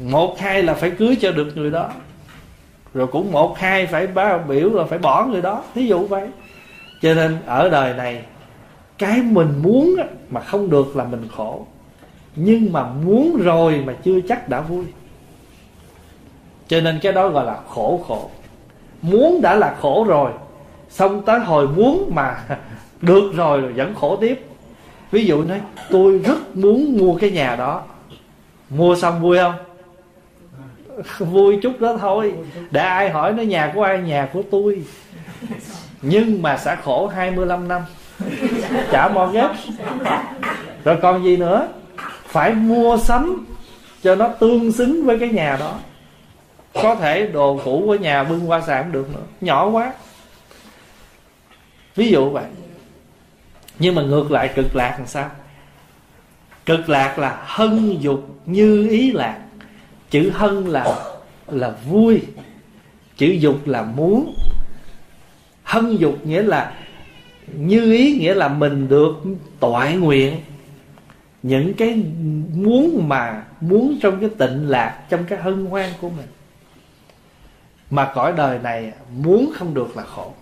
Một, hai là phải cưới cho được người đó. Rồi cũng một, hai phải báo biểu là phải bỏ người đó. Ví dụ vậy. Cho nên ở đời này, cái mình muốn mà không được là mình khổ nhưng mà muốn rồi mà chưa chắc đã vui. Cho nên cái đó gọi là khổ khổ. Muốn đã là khổ rồi, xong tới hồi muốn mà được rồi rồi vẫn khổ tiếp. Ví dụ nói, tôi rất muốn mua cái nhà đó. Mua xong vui không? Vui chút đó thôi. Để ai hỏi nó nhà của ai? Nhà của tôi. Nhưng mà sẽ khổ 25 năm. Trả mortgage rồi còn gì nữa? Phải mua sắm cho nó tương xứng với cái nhà đó. Có thể đồ cũ của nhà bưng qua sàn được nữa. Nhỏ quá. Ví dụ vậy. Nhưng mà ngược lại cực lạc làm sao? Cực lạc là hân dục như ý lạc. Chữ hân là là vui. Chữ dục là muốn. Hân dục nghĩa là, như ý nghĩa là mình được toại nguyện những cái muốn mà muốn trong cái tịnh lạc, trong cái hân hoan của mình. Mà cõi đời này muốn không được là khổ.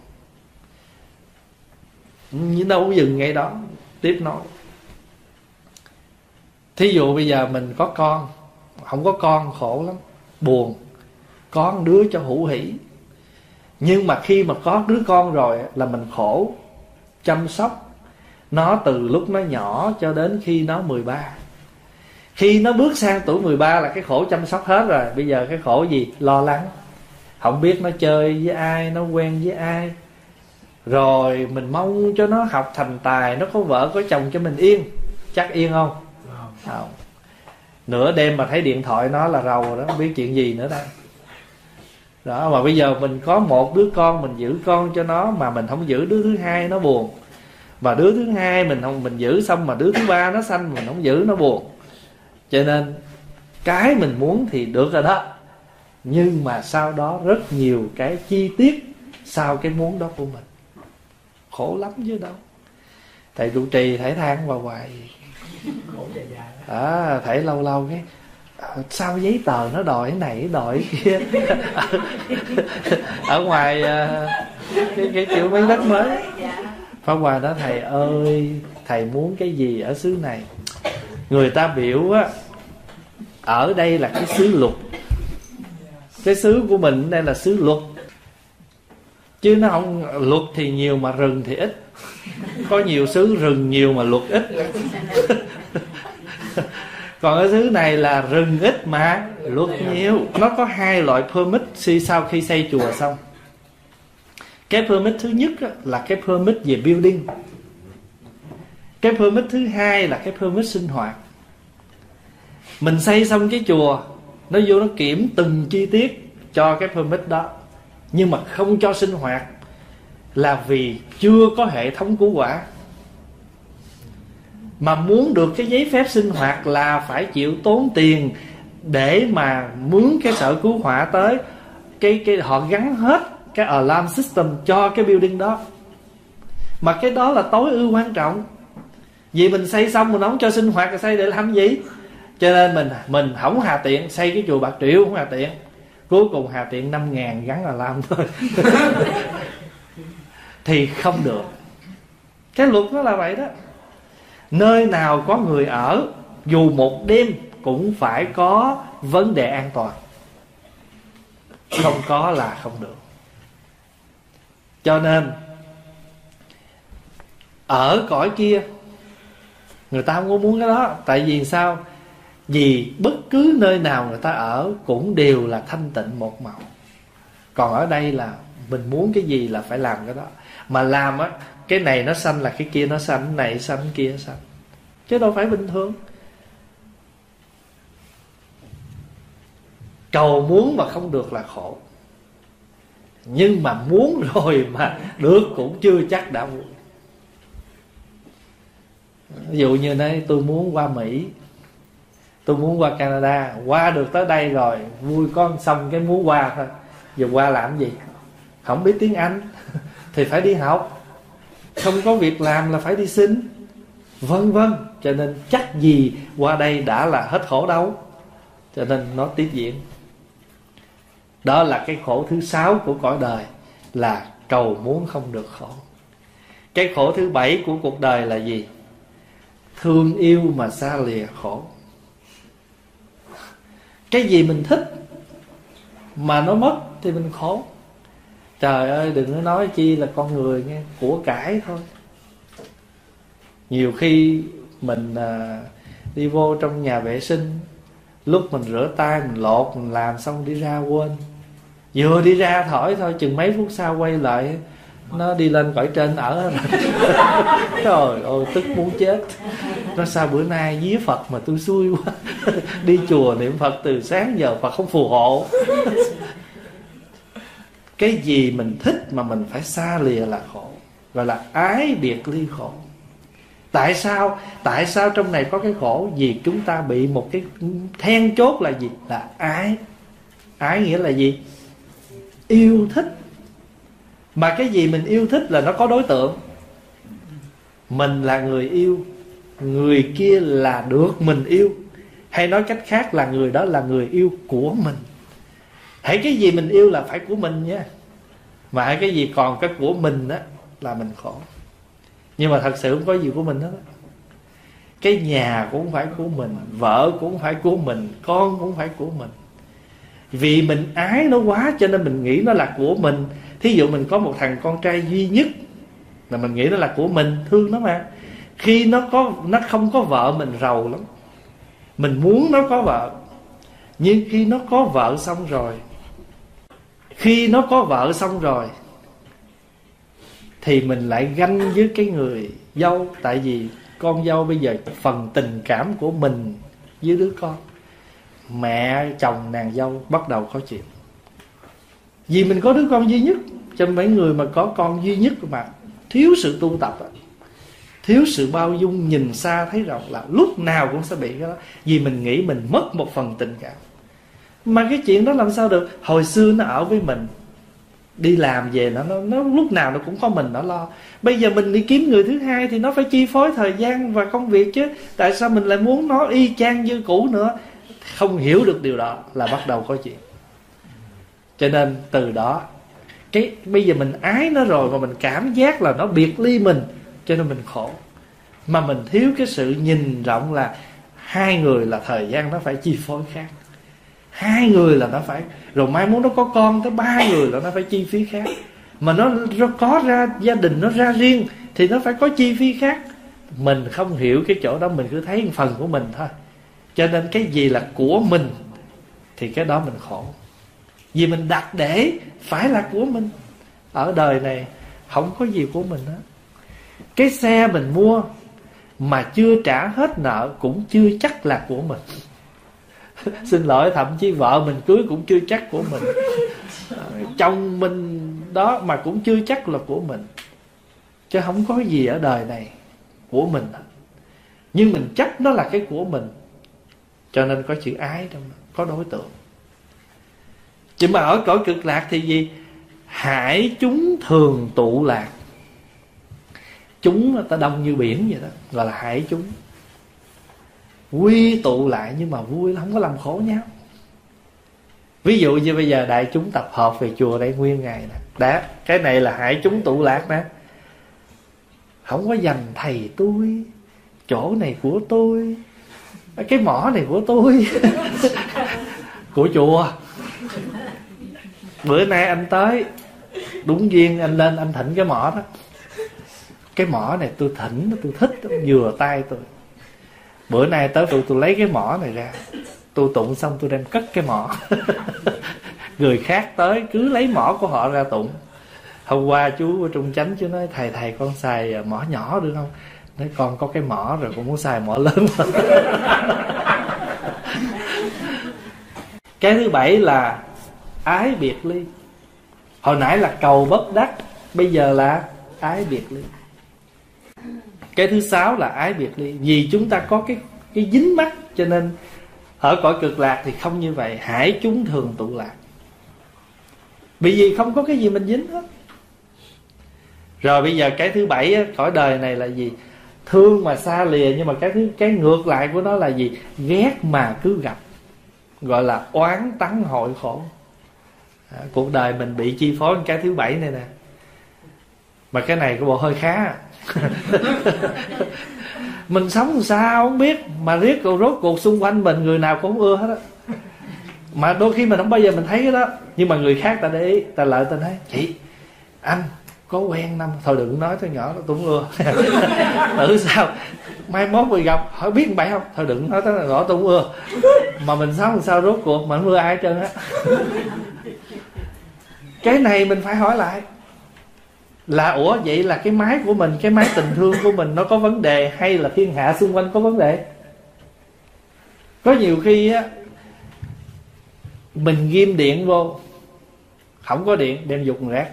Như đâu dừng ngay đó, tiếp nói. Thí dụ bây giờ mình có con, không có con khổ lắm, buồn. Con đứa cho hữu hỷ. Nhưng mà khi mà có đứa con rồi là mình khổ, chăm sóc nó từ lúc nó nhỏ cho đến khi nó 13 khi nó bước sang tuổi 13 là cái khổ chăm sóc hết rồi. Bây giờ cái khổ gì? Lo lắng. Không biết nó chơi với ai, nó quen với ai. Rồi mình mong cho nó học thành tài, nó có vợ, có chồng cho mình yên. Chắc yên không? Không. Nửa đêm mà thấy điện thoại nó là rầu đó, không biết chuyện gì nữa đây. Đó, mà bây giờ mình có một đứa con, mình giữ con cho nó mà mình không giữ đứa thứ hai, nó buồn và đứa thứ hai mình không mình giữ xong mà đứa thứ ba nó sanh mình không giữ nó buồn. Cho nên cái mình muốn thì được rồi đó. Nhưng mà sau đó rất nhiều cái chi tiết sau cái muốn đó của mình. Khổ lắm chứ đâu. Thầy trụ trì thầy than vào hoài. À, thầy lâu lâu cái ờ, sao giấy tờ nó đòi này đòi kia? Ở ngoài à, cái, cái kiểu mấy đất mới. Pháp Hòa đó thầy ơi, Thầy muốn cái gì ở xứ này? Người ta biểu á, Ở đây là cái xứ luật. Cái xứ của mình đây là xứ luật. Chứ nó không, Luật thì nhiều mà rừng thì ít. Có nhiều xứ rừng, nhiều mà luật ít. Còn ở xứ này là rừng ít mà, luật nhiều. Nó có hai loại permit sau khi xây chùa xong cái permit thứ nhất là cái permit về building. Cái permit thứ hai là cái permit sinh hoạt. Mình xây xong cái chùa, nó vô nó kiểm từng chi tiết cho cái permit đó. Nhưng mà không cho sinh hoạt là vì chưa có hệ thống cứu quả mà muốn được cái giấy phép sinh hoạt là phải chịu tốn tiền để mà mướn cái sở cứu hỏa tới. Cái cái họ gắn hết cái alarm system cho cái building đó. Mà cái đó là tối ưu quan trọng. Vì mình xây xong mình không cho sinh hoạt rồi xây để làm gì? Cho nên mình mình không hà tiện xây cái chùa bạc triệu không hà tiện. Cuối cùng hà tiện năm ngàn gắn là làm thôi. Thì không được. Cái luật nó là vậy đó. Nơi nào có người ở dù một đêm cũng phải có vấn đề an toàn. Không có là không được cho nên, ở cõi kia, người ta không có muốn cái đó. Tại vì sao? Vì bất cứ nơi nào người ta ở cũng đều là thanh tịnh một màu. Còn ở đây là mình muốn cái gì là phải làm cái đó. Mà làm á, cái này nó xanh là cái kia nó xanh cái này xanh cái kia xanh chứ đâu phải bình thường. Cầu muốn mà không được là khổ nhưng mà muốn rồi mà được cũng chưa chắc đã muốn. Ví dụ như nói tôi muốn qua mỹ, tôi muốn qua canada, qua được tới đây rồi, vui con xong cái muốn qua thôi. Giờ qua làm gì? Không biết tiếng anh, thì phải đi học. Không có việc làm là phải đi xin. Vân vân, cho nên chắc gì qua đây đã là hết khổ đâu. Cho nên nó tiếp diễn đó là cái khổ thứ sáu của cõi đời là cầu muốn không được khổ. Cái khổ thứ bảy của cuộc đời là gì? Thương yêu mà xa lìa khổ. Cái gì mình thích mà nó mất thì mình khổ. Trời ơi đừng có nói chi là con người nghe của cải thôi. Nhiều khi mình à, đi vô trong nhà vệ sinh lúc mình rửa tay mình lột mình làm xong đi ra quên vừa đi ra thổi thôi, chừng mấy phút sau quay lại, nó đi lên cõi trên ở. Trời ơi, tức muốn chết. Nó sao bữa nay vía phật mà tôi xui quá. Đi chùa niệm phật từ sáng giờ phật không phù hộ. Cái gì mình thích mà mình phải xa lìa là khổ, gọi là ái biệt ly khổ. Tại sao? Tại sao trong này có cái khổ? Vì chúng ta bị một cái then chốt là gì? Là ái. Ái nghĩa là gì? Yêu thích. Mà cái gì mình yêu thích là nó có đối tượng. Mình là người yêu, người kia là được mình yêu. Hay nói cách khác là người đó là người yêu của mình. Hãy cái gì mình yêu là phải của mình nha. Mà cái gì còn cái của mình á là mình khổ. Nhưng mà thật sự không có gì của mình hết á. Cái nhà cũng phải của mình, vợ cũng phải của mình, con cũng phải của mình vì mình ái nó quá cho nên mình nghĩ nó là của mình. Thí dụ mình có một thằng con trai duy nhất là mình nghĩ nó là của mình, thương nó mà. Khi nó có, nó không có vợ, mình rầu lắm. Mình muốn nó có vợ. Nhưng khi nó có vợ xong rồi, khi nó có vợ xong rồi, thì mình lại ganh với cái người dâu. Tại vì con dâu bây giờ phần tình cảm của mình với đứa con mẹ chồng nàng dâu bắt đầu có chuyện. Vì mình có đứa con duy nhất cho mấy người mà có con duy nhất mà thiếu sự tu tập thiếu sự bao dung nhìn xa thấy rộng là lúc nào cũng sẽ bị cái đó. Vì mình nghĩ mình mất một phần tình cảm. Mà cái chuyện đó làm sao được? Hồi xưa nó ở với mình đi làm về nó, nó nó lúc nào nó cũng có mình nó lo. Bây giờ mình đi kiếm người thứ hai thì nó phải chi phối thời gian và công việc chứ. Tại sao mình lại muốn nó y chang như cũ nữa? Không hiểu được điều đó là bắt đầu có chuyện. Cho nên từ đó cái bây giờ mình ái nó rồi mà mình cảm giác là nó biệt ly mình cho nên mình khổ. Mà mình thiếu cái sự nhìn rộng là hai người là thời gian nó phải chi phối khác. Hai người là nó phải rồi mai muốn nó có con tới ba người là nó phải chi phí khác. Mà nó, nó có ra gia đình nó ra riêng thì nó phải có chi phí khác. Mình không hiểu cái chỗ đó mình cứ thấy phần của mình thôi cho nên cái gì là của mình thì cái đó mình khổ. Vì mình đặt để phải là của mình. Ở đời này không có gì của mình hết. Cái xe mình mua mà chưa trả hết nợ cũng chưa chắc là của mình. Xin lỗi, thậm chí vợ mình cưới cũng chưa chắc của mình. À, chồng mình đó mà cũng chưa chắc là của mình. Chứ không có gì ở đời này của mình nhưng mình chắc nó là cái của mình cho nên có chữ ái trong đó, có đối tượng. Chứ mà ở cõi cực lạc thì gì? Hải chúng thường tụ lạc. Chúng ta đông như biển vậy đó, gọi là hải chúng. Quy tụ lại nhưng mà vui, không có làm khổ nhau. Ví dụ như bây giờ đại chúng tập hợp về chùa đây, nguyên ngày nè. Đã, cái này là hải chúng tụ lạc nè. Không có dành thầy tôi, chỗ này của tôi cái mỏ này của tôi. Của chùa. Bữa nay anh tới. Đúng duyên, anh lên, anh thỉnh cái mỏ đó. Cái mỏ này tôi thỉnh, tôi thích vừa tay tôi. Bữa nay tới tôi tôi lấy cái mỏ này ra. Tôi tụng xong tôi đem cất cái mỏ. Người khác tới cứ lấy mỏ của họ ra tụng. Hôm qua chú ở trung chánh, chú nói, thầy thầy, con xài à, mỏ nhỏ được không? Nói con có cái mỏ rồi con muốn xài mỏ lớn cái thứ bảy là ái biệt ly. Hồi nãy là cầu bất đắc, bây giờ là ái biệt ly. Cái thứ sáu là ái biệt ly. Vì chúng ta có cái cái dính mắt, cho nên ở cõi cực lạc thì không như vậy. Hải chúng thường tụ lạc. Bởi vì không có cái gì mình dính hết. Rồi bây giờ cái thứ bảy cõi đời này là gì? Thương mà xa lìa nhưng mà cái thứ cái ngược lại của nó là gì? Ghét mà cứ gặp gọi là oán tắng hội khổ. À, cuộc đời mình bị chi phối cái thứ bảy này nè. Mà cái này của bộ hơi khá. Mình sống sao không biết mà riết rồi rốt cuộc xung quanh mình người nào cũng ưa hết á. Mà đôi khi mình không bao giờ mình thấy cái đó nhưng mà người khác ta để ý ta lợi ta nói chị anh có quen năm, thôi đừng nói tôi nhỏ tôi cũng ưa. Tự sao? Mai mốt mình gặp, hỏi biết bạn không? Thôi đừng nói tới rõ, tôi cũng ưa. Mà mình sống làm sao rốt cuộc, mà không ưa ai hết trơn á. Cái này mình phải hỏi lại. Là ủa, vậy là cái máy của mình, cái máy tình thương của mình nó có vấn đề hay là thiên hạ xung quanh có vấn đề? Có nhiều khi á, mình ghim điện vô, không có điện, đem dục rác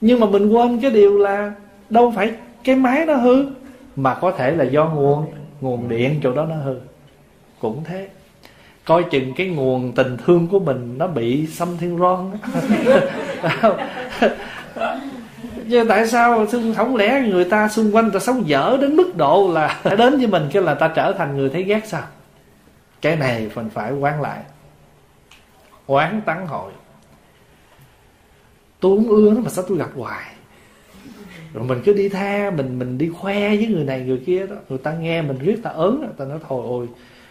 nhưng mà mình quên cái điều là đâu phải cái máy nó hư. Mà có thể là do nguồn nguồn điện chỗ đó nó hư. Cũng thế. Coi chừng cái nguồn tình thương của mình nó bị xâm thiên ron chứ tại sao không lẽ người ta xung quanh ta sống dở đến mức độ là đến với mình cái là ta trở thành người thấy ghét sao? Cái này mình phải quán lại. Oán tắng hội tôi không ưa nó mà sao tôi gặp hoài. Rồi mình cứ đi tha, mình mình đi khoe với người này người kia đó. Người ta nghe mình riết, ta ớn ta nói thôi ôi,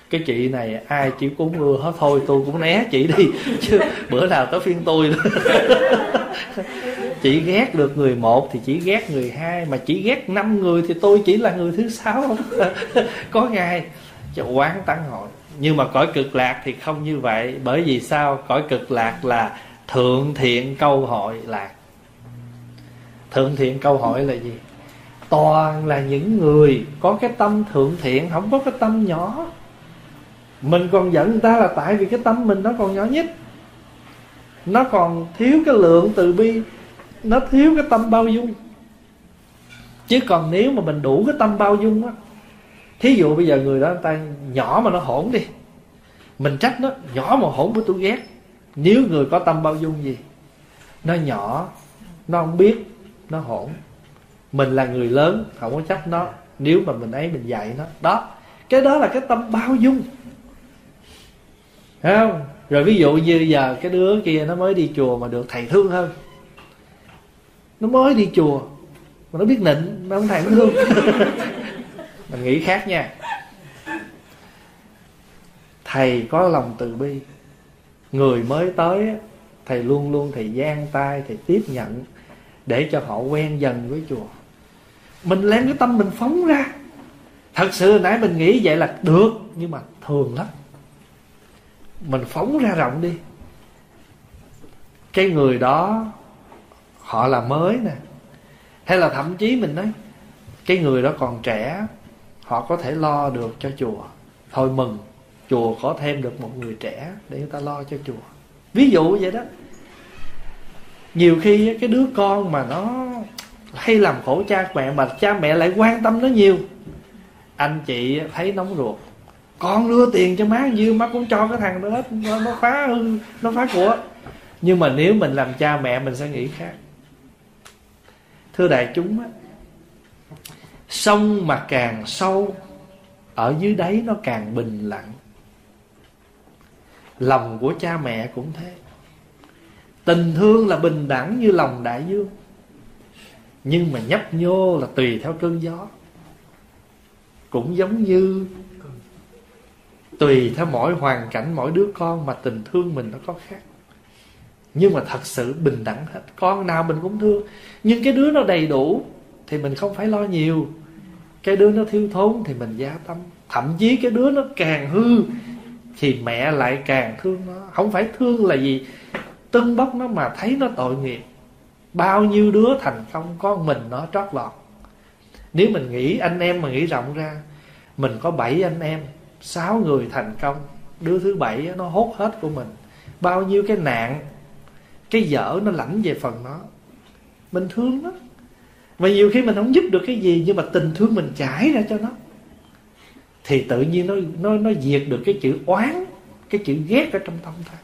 cái chị này ai chịu cũng ưa hết, thôi tôi cũng né chị đi, chứ bữa nào tới phiên tôi chị ghét được người một thì chỉ ghét người hai, mà chỉ ghét năm người thì tôi chỉ là người thứ sáu. Có ngày cho quán tăng hội nhưng mà cõi cực lạc thì không như vậy, bởi vì sao? Cõi cực lạc là thượng thiện câu hội lạc thượng thiện câu hỏi là gì? Toàn là những người có cái tâm thượng thiện, không có cái tâm nhỏ. Mình còn giận người ta là tại vì cái tâm mình nó còn nhỏ nhất. Nó còn thiếu cái lượng từ bi. Nó thiếu cái tâm bao dung. Chứ còn nếu mà mình đủ cái tâm bao dung á, thí dụ bây giờ người đó, người ta nhỏ mà nó hỗn đi. Mình trách nó, nhỏ mà hỗn với tôi ghét nếu người có tâm bao dung gì, nó nhỏ, nó không biết, nó hỗn. Mình là người lớn, không có trách nó. Nếu mà mình ấy, mình dạy nó. Đó, cái đó là cái tâm bao dung. Thấy không? Rồi ví dụ như giờ cái đứa kia nó mới đi chùa mà được thầy thương hơn. Nó mới đi chùa mà nó biết nịnh mà không nó thương. Mình nghĩ khác nha. Thầy có lòng từ bi người mới tới thầy luôn luôn thầy gian tay, thầy tiếp nhận để cho họ quen dần với chùa mình lên cái tâm mình phóng ra. Thật sự nãy mình nghĩ vậy là được, nhưng mà thường lắm. Mình phóng ra rộng đi. Cái người đó, họ là mới nè. Hay là thậm chí mình nói, cái người đó còn trẻ, họ có thể lo được cho chùa thôi mừng chùa có thêm được một người trẻ để người ta lo cho chùa. Ví dụ vậy đó. Nhiều khi cái đứa con mà nó hay làm khổ cha mẹ mà cha mẹ lại quan tâm nó nhiều anh chị thấy nóng ruột. Con đưa tiền cho má nhiêu má cũng cho cái thằng đó hết nó, nó phá hư nó phá của. Nhưng mà nếu mình làm cha mẹ mình sẽ nghĩ khác. Thưa đại chúng á sông mà càng sâu ở dưới đáy nó càng bình lặng lòng của cha mẹ cũng thế. Tình thương là bình đẳng như lòng đại dương. Nhưng mà nhấp nhô là tùy theo cơn gió. Cũng giống như tùy theo mỗi hoàn cảnh, mỗi đứa con mà tình thương mình nó có khác. Nhưng mà thật sự bình đẳng hết. Con nào mình cũng thương. Nhưng cái đứa nó đầy đủ thì mình không phải lo nhiều. Cái đứa nó thiếu thốn thì mình gia tâm. Thậm chí cái đứa nó càng hư thì mẹ lại càng thương nó. Không phải thương là gì? Tưng bốc nó mà thấy nó tội nghiệp. Bao nhiêu đứa thành công có mình nó trót lọt. Nếu mình nghĩ anh em mà nghĩ rộng ra, mình có bảy anh em, sáu người thành công, đứa thứ bảy nó hốt hết của mình. Bao nhiêu cái nạn, cái dở nó lãnh về phần nó. Mình thương nó. Mà nhiều khi mình không giúp được cái gì, nhưng mà tình thương mình trải ra cho nó thì tự nhiên nó nó nó diệt được cái chữ oán, cái chữ ghét ở trong tâm ta.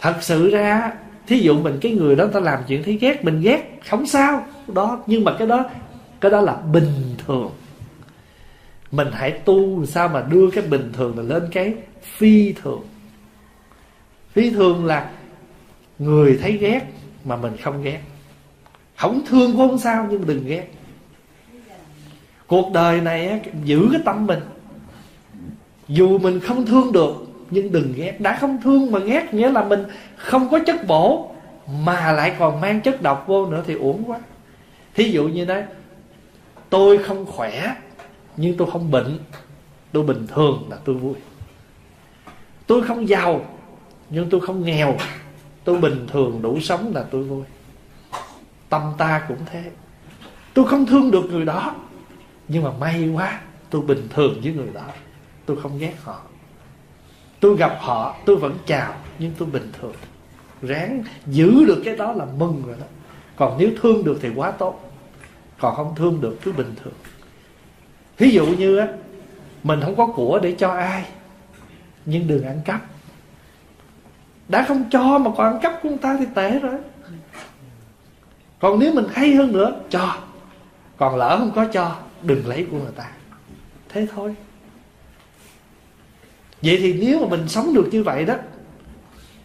Thật sự ra, thí dụ mình, cái người đó ta làm chuyện thấy ghét, mình ghét, không sao, đó, nhưng mà cái đó cái đó là bình thường. Mình hãy tu sao mà đưa cái bình thường này lên cái phi thường. Phi thường là người thấy ghét mà mình không ghét. Không thương cũng không sao, nhưng đừng ghét. Cuộc đời này giữ cái tâm mình dù mình không thương được, nhưng đừng ghét. Đã không thương mà ghét nghĩa là mình không có chất bổ, mà lại còn mang chất độc vô nữa thì uổng quá. Thí dụ như đấy tôi không khỏe, nhưng tôi không bệnh, tôi bình thường là tôi vui. Tôi không giàu, nhưng tôi không nghèo, tôi bình thường đủ sống là tôi vui. Tâm ta cũng thế. Tôi không thương được người đó, nhưng mà may quá, tôi bình thường với người đó tôi không ghét họ. Tôi gặp họ, tôi vẫn chào, nhưng tôi bình thường. Ráng giữ được cái đó là mừng rồi đó. Còn nếu thương được thì quá tốt. Còn không thương được, cứ bình thường. Ví dụ như á, mình không có của để cho ai, nhưng đừng ăn cắp. Đã không cho mà còn ăn cắp của người ta thì tệ rồi. Còn nếu mình hay hơn nữa, cho. Còn lỡ không có cho, đừng lấy của người ta. Thế thôi vậy thì nếu mà mình sống được như vậy đó,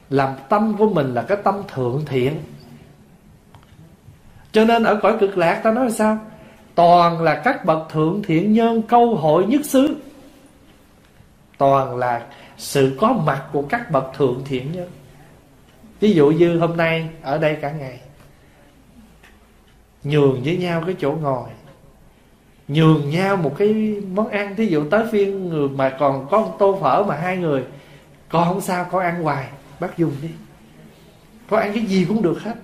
làm tâm của mình là cái tâm thượng thiện. Cho nên ở cõi cực lạc ta nói là sao? Toàn là các bậc thượng thiện nhân câu hội nhất xứ. Toàn là sự có mặt của các bậc thượng thiện nhân. Ví dụ như hôm nay, ở đây cả ngày, nhường với nhau cái chỗ ngồi nhường nhau một cái món ăn. Thí dụ tới phiên người mà còn có một tô phở mà hai người, con không sao, con ăn hoài, bác dùng đi. Con ăn cái gì cũng được hết.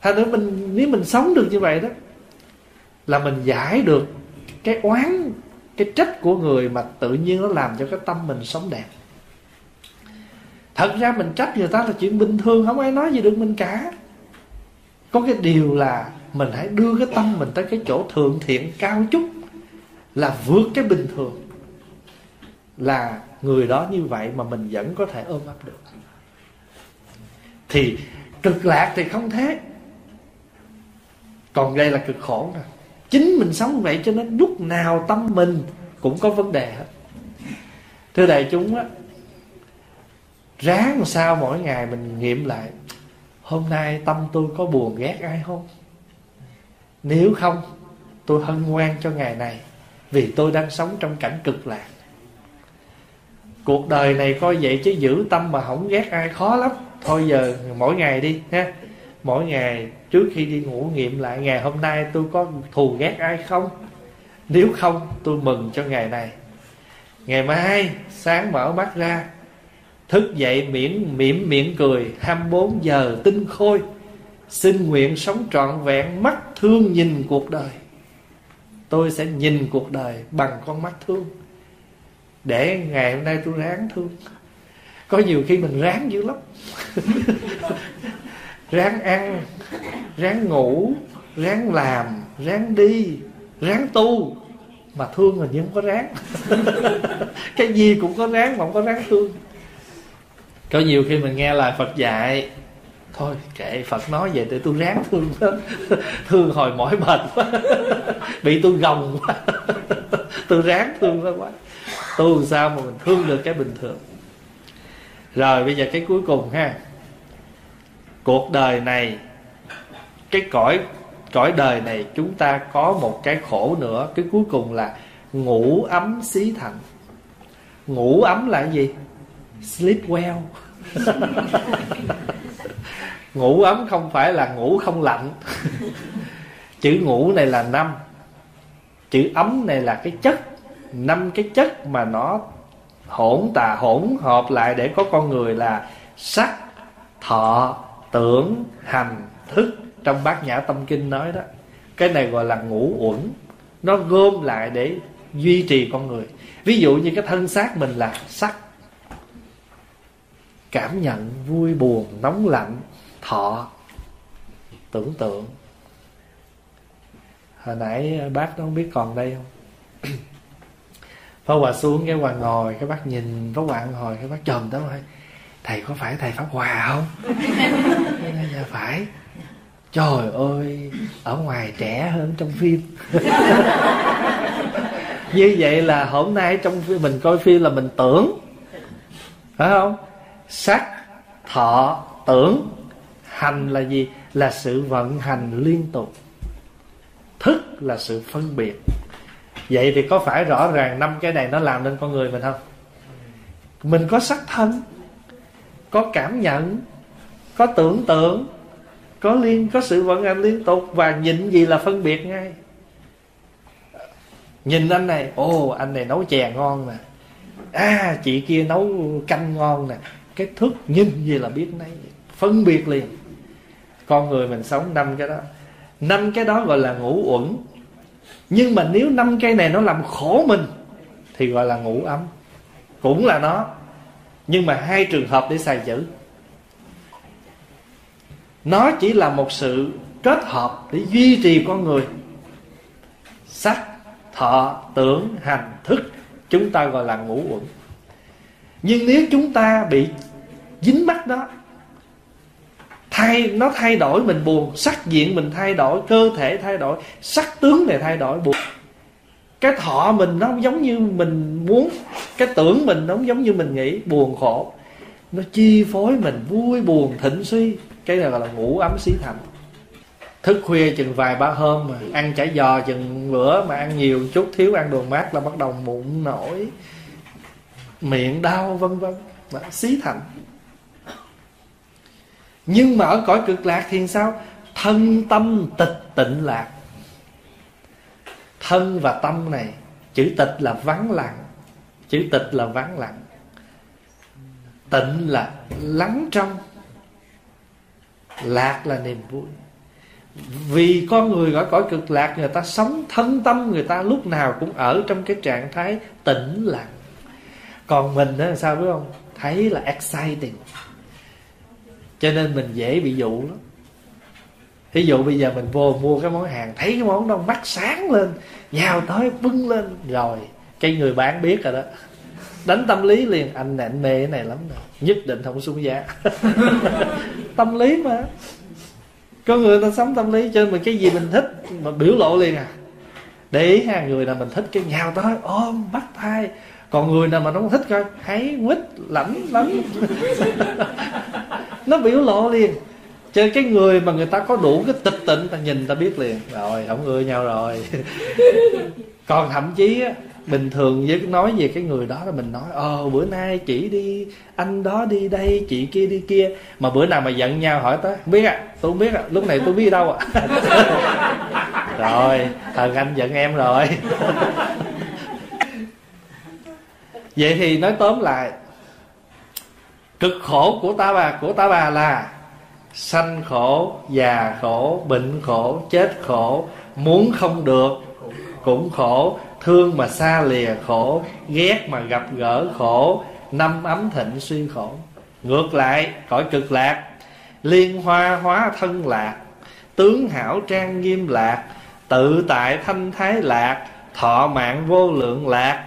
Thành nữa mình, nếu mình sống được như vậy đó, là mình giải được cái oán, cái trách của người mà tự nhiên nó làm cho cái tâm mình sống đẹp. Thật ra mình trách người ta là chuyện bình thường, không ai nói gì được mình cả có cái điều là mình hãy đưa cái tâm mình tới cái chỗ thượng thiện cao chút là vượt cái bình thường. Là người đó như vậy mà mình vẫn có thể ôm ấp được. Thì cực lạc thì không thế. Còn đây là cực khổ nè chính mình sống vậy cho nên lúc nào tâm mình cũng có vấn đề hết. Thưa đại chúng á, ráng sao mỗi ngày mình nghiệm lại hôm nay tâm tôi có buồn ghét ai không? Nếu không, tôi hân hoan cho ngày này, vì tôi đang sống trong cảnh cực lạc. Cuộc đời này coi vậy chứ giữ tâm mà không ghét ai khó lắm. Thôi giờ mỗi ngày đi ha. Mỗi ngày trước khi đi ngủ nghiệm lại ngày hôm nay tôi có thù ghét ai không? Nếu không, tôi mừng cho ngày này. Ngày mai, sáng mở mắt ra thức dậy miễn mỉm miệng cười 24 giờ tinh khôi. Xin nguyện sống trọn vẹn, mắt thương nhìn cuộc đời. Tôi sẽ nhìn cuộc đời bằng con mắt thương. Để ngày hôm nay tôi ráng thương. Có nhiều khi mình ráng dữ lắm. Ráng ăn, ráng ngủ, ráng làm, ráng đi, ráng tu. Mà thương là nhưng không có ráng. Cái gì cũng có ráng mà không có ráng thương có nhiều khi mình nghe lời phật dạy. Thôi kệ, phật nói vậy để tôi ráng thương thương hồi mỏi mệt quá. Bị tôi gồng quá. Tôi ráng thương nó quá. Tu sao mà mình thương được cái bình thường. Rồi, bây giờ cái cuối cùng ha. Cuộc đời này, cái cõi cõi đời này chúng ta có một cái khổ nữa. Cái cuối cùng là ngủ ấm xí thành. Ngủ ấm là cái gì? Sleep well. Ngủ ấm không phải là ngủ không lạnh. Chữ ngủ này là năm. Chữ ấm này là cái chất. Năm cái chất mà nó hỗn tà, hỗn hợp lại để có con người là sắc, thọ, tưởng, hành, thức. Trong bát nhã tâm kinh nói đó, cái này gọi là ngủ uẩn. Nó gom lại để duy trì con người. Ví dụ như cái thân xác mình là sắc cảm nhận vui buồn, nóng lạnh, thọ, tưởng tượng. Hồi nãy bác nó không biết còn đây không? Pháp Hòa xuống, cái Hòa ngồi, Cái bác nhìn Pháp Hòa ngồi, Cái bác chồm tới hỏi, Thầy có phải thầy Pháp Hòa không? Dạ, dạ phải. Trời ơi, Ở ngoài trẻ hơn trong phim. Như vậy là hôm nay trong phim Mình coi phim là mình tưởng. Phải không? Sắc Thọ, Tưởng. Hành là gì? Là sự vận hành liên tục. Thức là sự phân biệt. Vậy thì có phải rõ ràng năm cái này nó làm nên con người mình không? Mình có sắc thân, có cảm nhận, có tưởng tượng, có liên, có sự vận hành liên tục và nhìn gì là phân biệt ngay. Nhìn anh này, ồ, anh này nấu chè ngon nè. À chị kia nấu canh ngon nè cái thức nhìn gì là biết nấy. Phân biệt liền. Con người mình sống năm cái đó. Năm cái đó gọi là ngủ uẩn. Nhưng mà nếu năm cây này nó làm khổ mình, thì gọi là ngủ ấm. Cũng là nó. Nhưng mà hai trường hợp để xài chữ nó chỉ là một sự kết hợp để duy trì con người. Sắc, thọ, tưởng, hành, thức, chúng ta gọi là ngũ uẩn nhưng nếu chúng ta bị dính mắt đó, thay, nó thay đổi mình buồn, sắc diện mình thay đổi, cơ thể thay đổi, sắc tướng này thay đổi, buồn. Cái thọ mình nó không giống như mình muốn, cái tưởng mình nó không giống như mình nghĩ, buồn khổ. Nó chi phối mình, vui, buồn, thịnh suy. Cái này gọi là ngủ ấm xí thành. Thức khuya chừng vài ba hôm mà ăn chả giò chừng bữa mà ăn nhiều chút, thiếu ăn đồ mát là bắt đầu mụn nổi miệng đau, vân vân. Xí thành. Nhưng mà ở cõi cực lạc thì sao? Thân tâm tịch tịnh lạc. Thân và tâm này, chữ tịch là vắng lặng. Chữ tịch là vắng lặng. Tịnh là lắng trong. Lạc là niềm vui. Vì con người ở cõi cực lạc, người ta sống thân tâm, người ta lúc nào cũng ở trong cái trạng thái tĩnh lặng còn mình đó sao biết không? Thấy là exciting. Cho nên mình dễ bị dụ lắm. Ví dụ bây giờ mình vô mua cái món hàng, thấy cái món đó mắt sáng lên, nhào tới bưng lên, rồi cái người bán biết rồi đó. Đánh tâm lý liền, anh này anh mê cái này lắm rồi. Nhất định không xuống giá. Tâm lý mà. Có người ta sống tâm lý cho mình cái gì mình thích, mà biểu lộ liền à. Để ý ha, người là mình thích cái nhào tới, ôm bắt tay còn người nào mà nó không thích coi thấy quýt lãnh lắm. Nó biểu lộ liền. Cho cái người mà người ta có đủ cái tịch tịnh, ta nhìn ta biết liền. Rồi, không ưa nhau rồi. Còn thậm chí á, bình thường với nói về cái người đó là mình nói ờ bữa nay chị đi, anh đó đi đây, chị kia đi kia. Mà bữa nào mà giận nhau hỏi tới, không biết à tôi không biết à lúc này tôi biết đâu à rồi thằng anh giận em rồi vậy thì nói tóm lại, cực khổ của ta bà, của ta bà là sanh khổ, già khổ, bệnh khổ, chết khổ, muốn không được cũng khổ, thương mà xa lìa khổ, ghét mà gặp gỡ khổ, năm ấm thịnh suy khổ. Ngược lại, cõi cực lạc, liên hoa hóa thân lạc, tướng hảo trang nghiêm lạc, tự tại thanh thái lạc, thọ mạng vô lượng lạc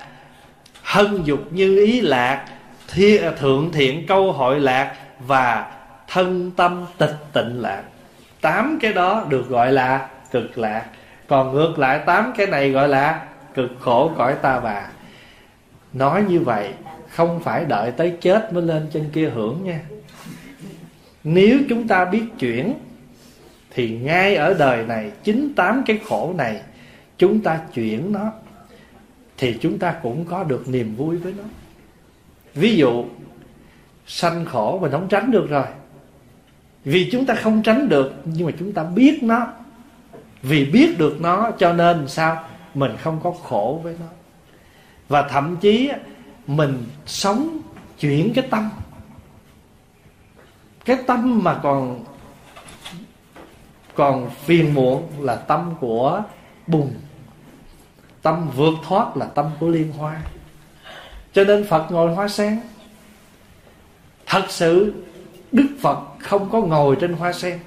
hân dục như ý lạc thiên, à, thượng thiện câu hội lạc và thân tâm tịch tịnh lạc. Tám cái đó được gọi là cực lạc. Còn ngược lại tám cái này gọi là cực khổ cõi ta bà. Nói như vậy không phải đợi tới chết mới lên trên kia hưởng nha. Nếu chúng ta biết chuyển thì ngay ở đời này chín tám cái khổ này chúng ta chuyển nó thì chúng ta cũng có được niềm vui với nó. Ví dụ, sanh khổ mình không tránh được rồi. Vì chúng ta không tránh được, nhưng mà chúng ta biết nó. Vì biết được nó, cho nên sao? Mình không có khổ với nó. Và thậm chí, mình sống chuyển cái tâm. Cái tâm mà còn còn phiền muộn là tâm của bùn tâm vượt thoát là tâm của liên hoa. Cho nên phật ngồi hoa sen. Thật sự, đức phật không có ngồi trên hoa sen.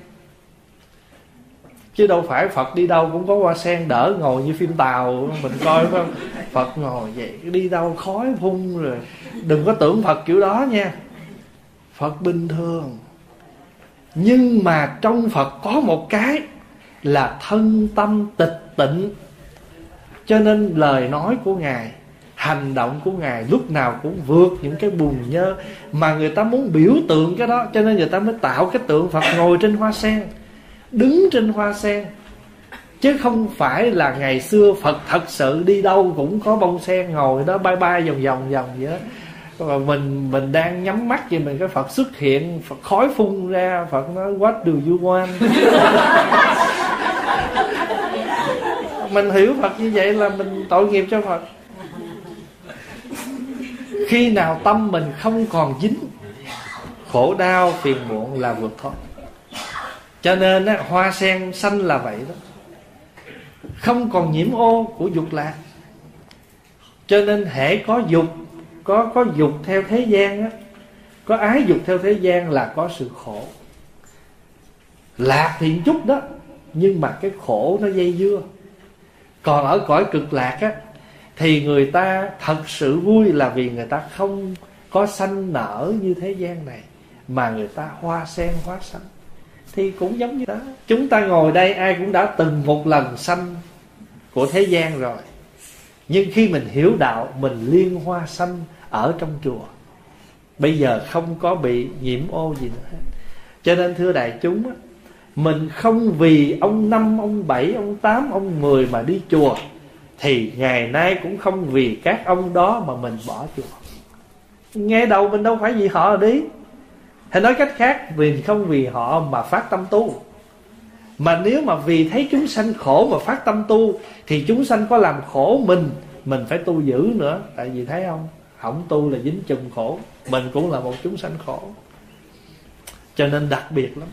Chứ đâu phải phật đi đâu cũng có hoa sen đỡ ngồi như phim tàu. Mình coi phải không phật ngồi vậy, đi đâu khói phun rồi. Đừng có tưởng phật kiểu đó nha. Phật bình thường. Nhưng mà trong phật có một cái là thân tâm tịch tịnh cho nên lời nói của ngài, hành động của ngài lúc nào cũng vượt những cái bùn nhơ mà người ta muốn biểu tượng cái đó. Cho nên người ta mới tạo cái tượng phật ngồi trên hoa sen, đứng trên hoa sen. Chứ không phải là ngày xưa phật thật sự đi đâu cũng có bông sen ngồi đó, bay bay vòng vòng vòng vậy đó. Và mình mình đang nhắm mắt vậy mình, cái phật xuất hiện, phật khói phun ra, phật nói, what do you want? mình hiểu phật như vậy là mình tội nghiệp cho phật. Khi nào tâm mình không còn dính khổ đau phiền muộn là vượt thoát. Cho nên á, hoa sen xanh là vậy đó. Không còn nhiễm ô của dục lạc. Cho nên hễ có dục có có dục theo thế gian á có ái dục theo thế gian là có sự khổ. Lạc thì chút đó nhưng mà cái khổ nó dây dưa còn ở cõi cực lạc á, thì người ta thật sự vui là vì người ta không có sanh nở như thế gian này, mà người ta hoa sen hoa sanh. Thì cũng giống như đó. Chúng ta ngồi đây, ai cũng đã từng một lần sanh của thế gian rồi. Nhưng khi mình hiểu đạo, mình liên hoa xanh ở trong chùa, bây giờ không có bị nhiễm ô gì nữa. Hết cho nên thưa đại chúng mình không vì ông năm, ông bảy, ông tám, ông mười mà đi chùa, thì ngày nay cũng không vì các ông đó mà mình bỏ chùa. Nghe đầu mình đâu phải vì họ đi. Hay nói cách khác vì không vì họ mà phát tâm tu. Mà nếu mà vì thấy chúng sanh khổ mà phát tâm tu, thì chúng sanh có làm khổ mình mình phải tu giữ nữa. Tại vì thấy không? Không tu là dính chùm khổ. Mình cũng là một chúng sanh khổ. Cho nên đặc biệt lắm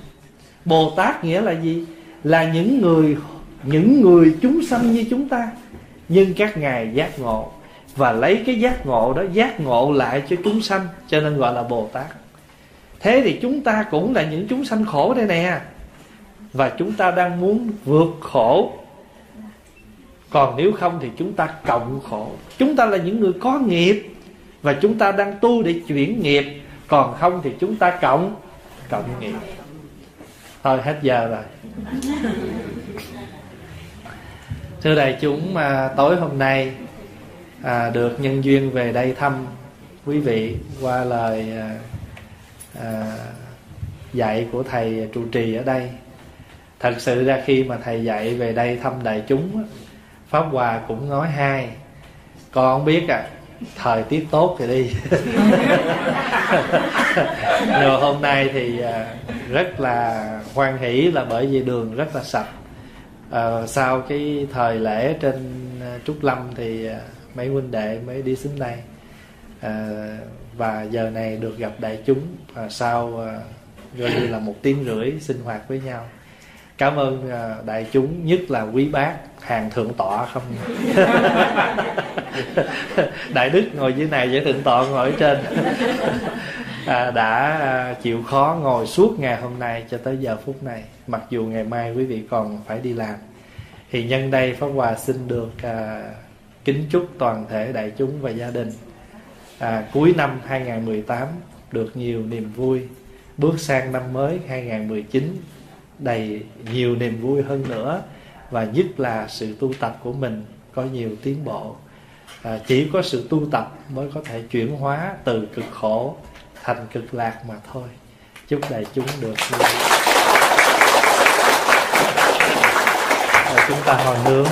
bồ tát nghĩa là gì? Là những người những người chúng sanh như chúng ta, nhưng các ngài giác ngộ. Và lấy cái giác ngộ đó, giác ngộ lại cho chúng sanh, cho nên gọi là bồ tát thế thì chúng ta cũng là những chúng sanh khổ đây nè. Và chúng ta đang muốn vượt khổ. Còn nếu không thì chúng ta cộng khổ. Chúng ta là những người có nghiệp. Và chúng ta đang tu để chuyển nghiệp. Còn không thì chúng ta cộng cộng nghiệp thôi hết giờ rồi. Thưa đại chúng mà tối hôm nay à, được nhân duyên về đây thăm quý vị qua lời à, à, dạy của thầy trụ trì ở đây. Thật sự ra khi mà thầy dạy về đây thăm đại chúng pháp hòa cũng nói hai. Con không biết à thời tiết tốt thì đi. Rồi hôm nay thì à, rất là hoan hỷ là bởi vì đường rất là sạch. À, sau cái thời lễ trên à, trúc lâm thì mấy huynh đệ mới đi xuống đây à, và giờ này được gặp đại chúng và sau gọi như là một tiếng rưỡi sinh hoạt với nhau cảm ơn ờ, đại chúng nhất là quý bác hàng thượng tọa không? Đại đức ngồi dưới này với thượng tọa ngồi ở trên. À, đã à, chịu khó ngồi suốt ngày hôm nay cho tới giờ phút này. Mặc dù ngày mai quý vị còn phải đi làm thì nhân đây pháp hòa xin được à, kính chúc toàn thể đại chúng và gia đình à, cuối năm 2018 được nhiều niềm vui. Bước sang năm mới 2019 đầy nhiều niềm vui hơn nữa và nhất là sự tu tập của mình có nhiều tiến bộ. À, chỉ có sự tu tập mới có thể chuyển hóa từ cực khổ thành cực lạc mà thôi. Chúc đại chúng được chúng ta hồi nướng.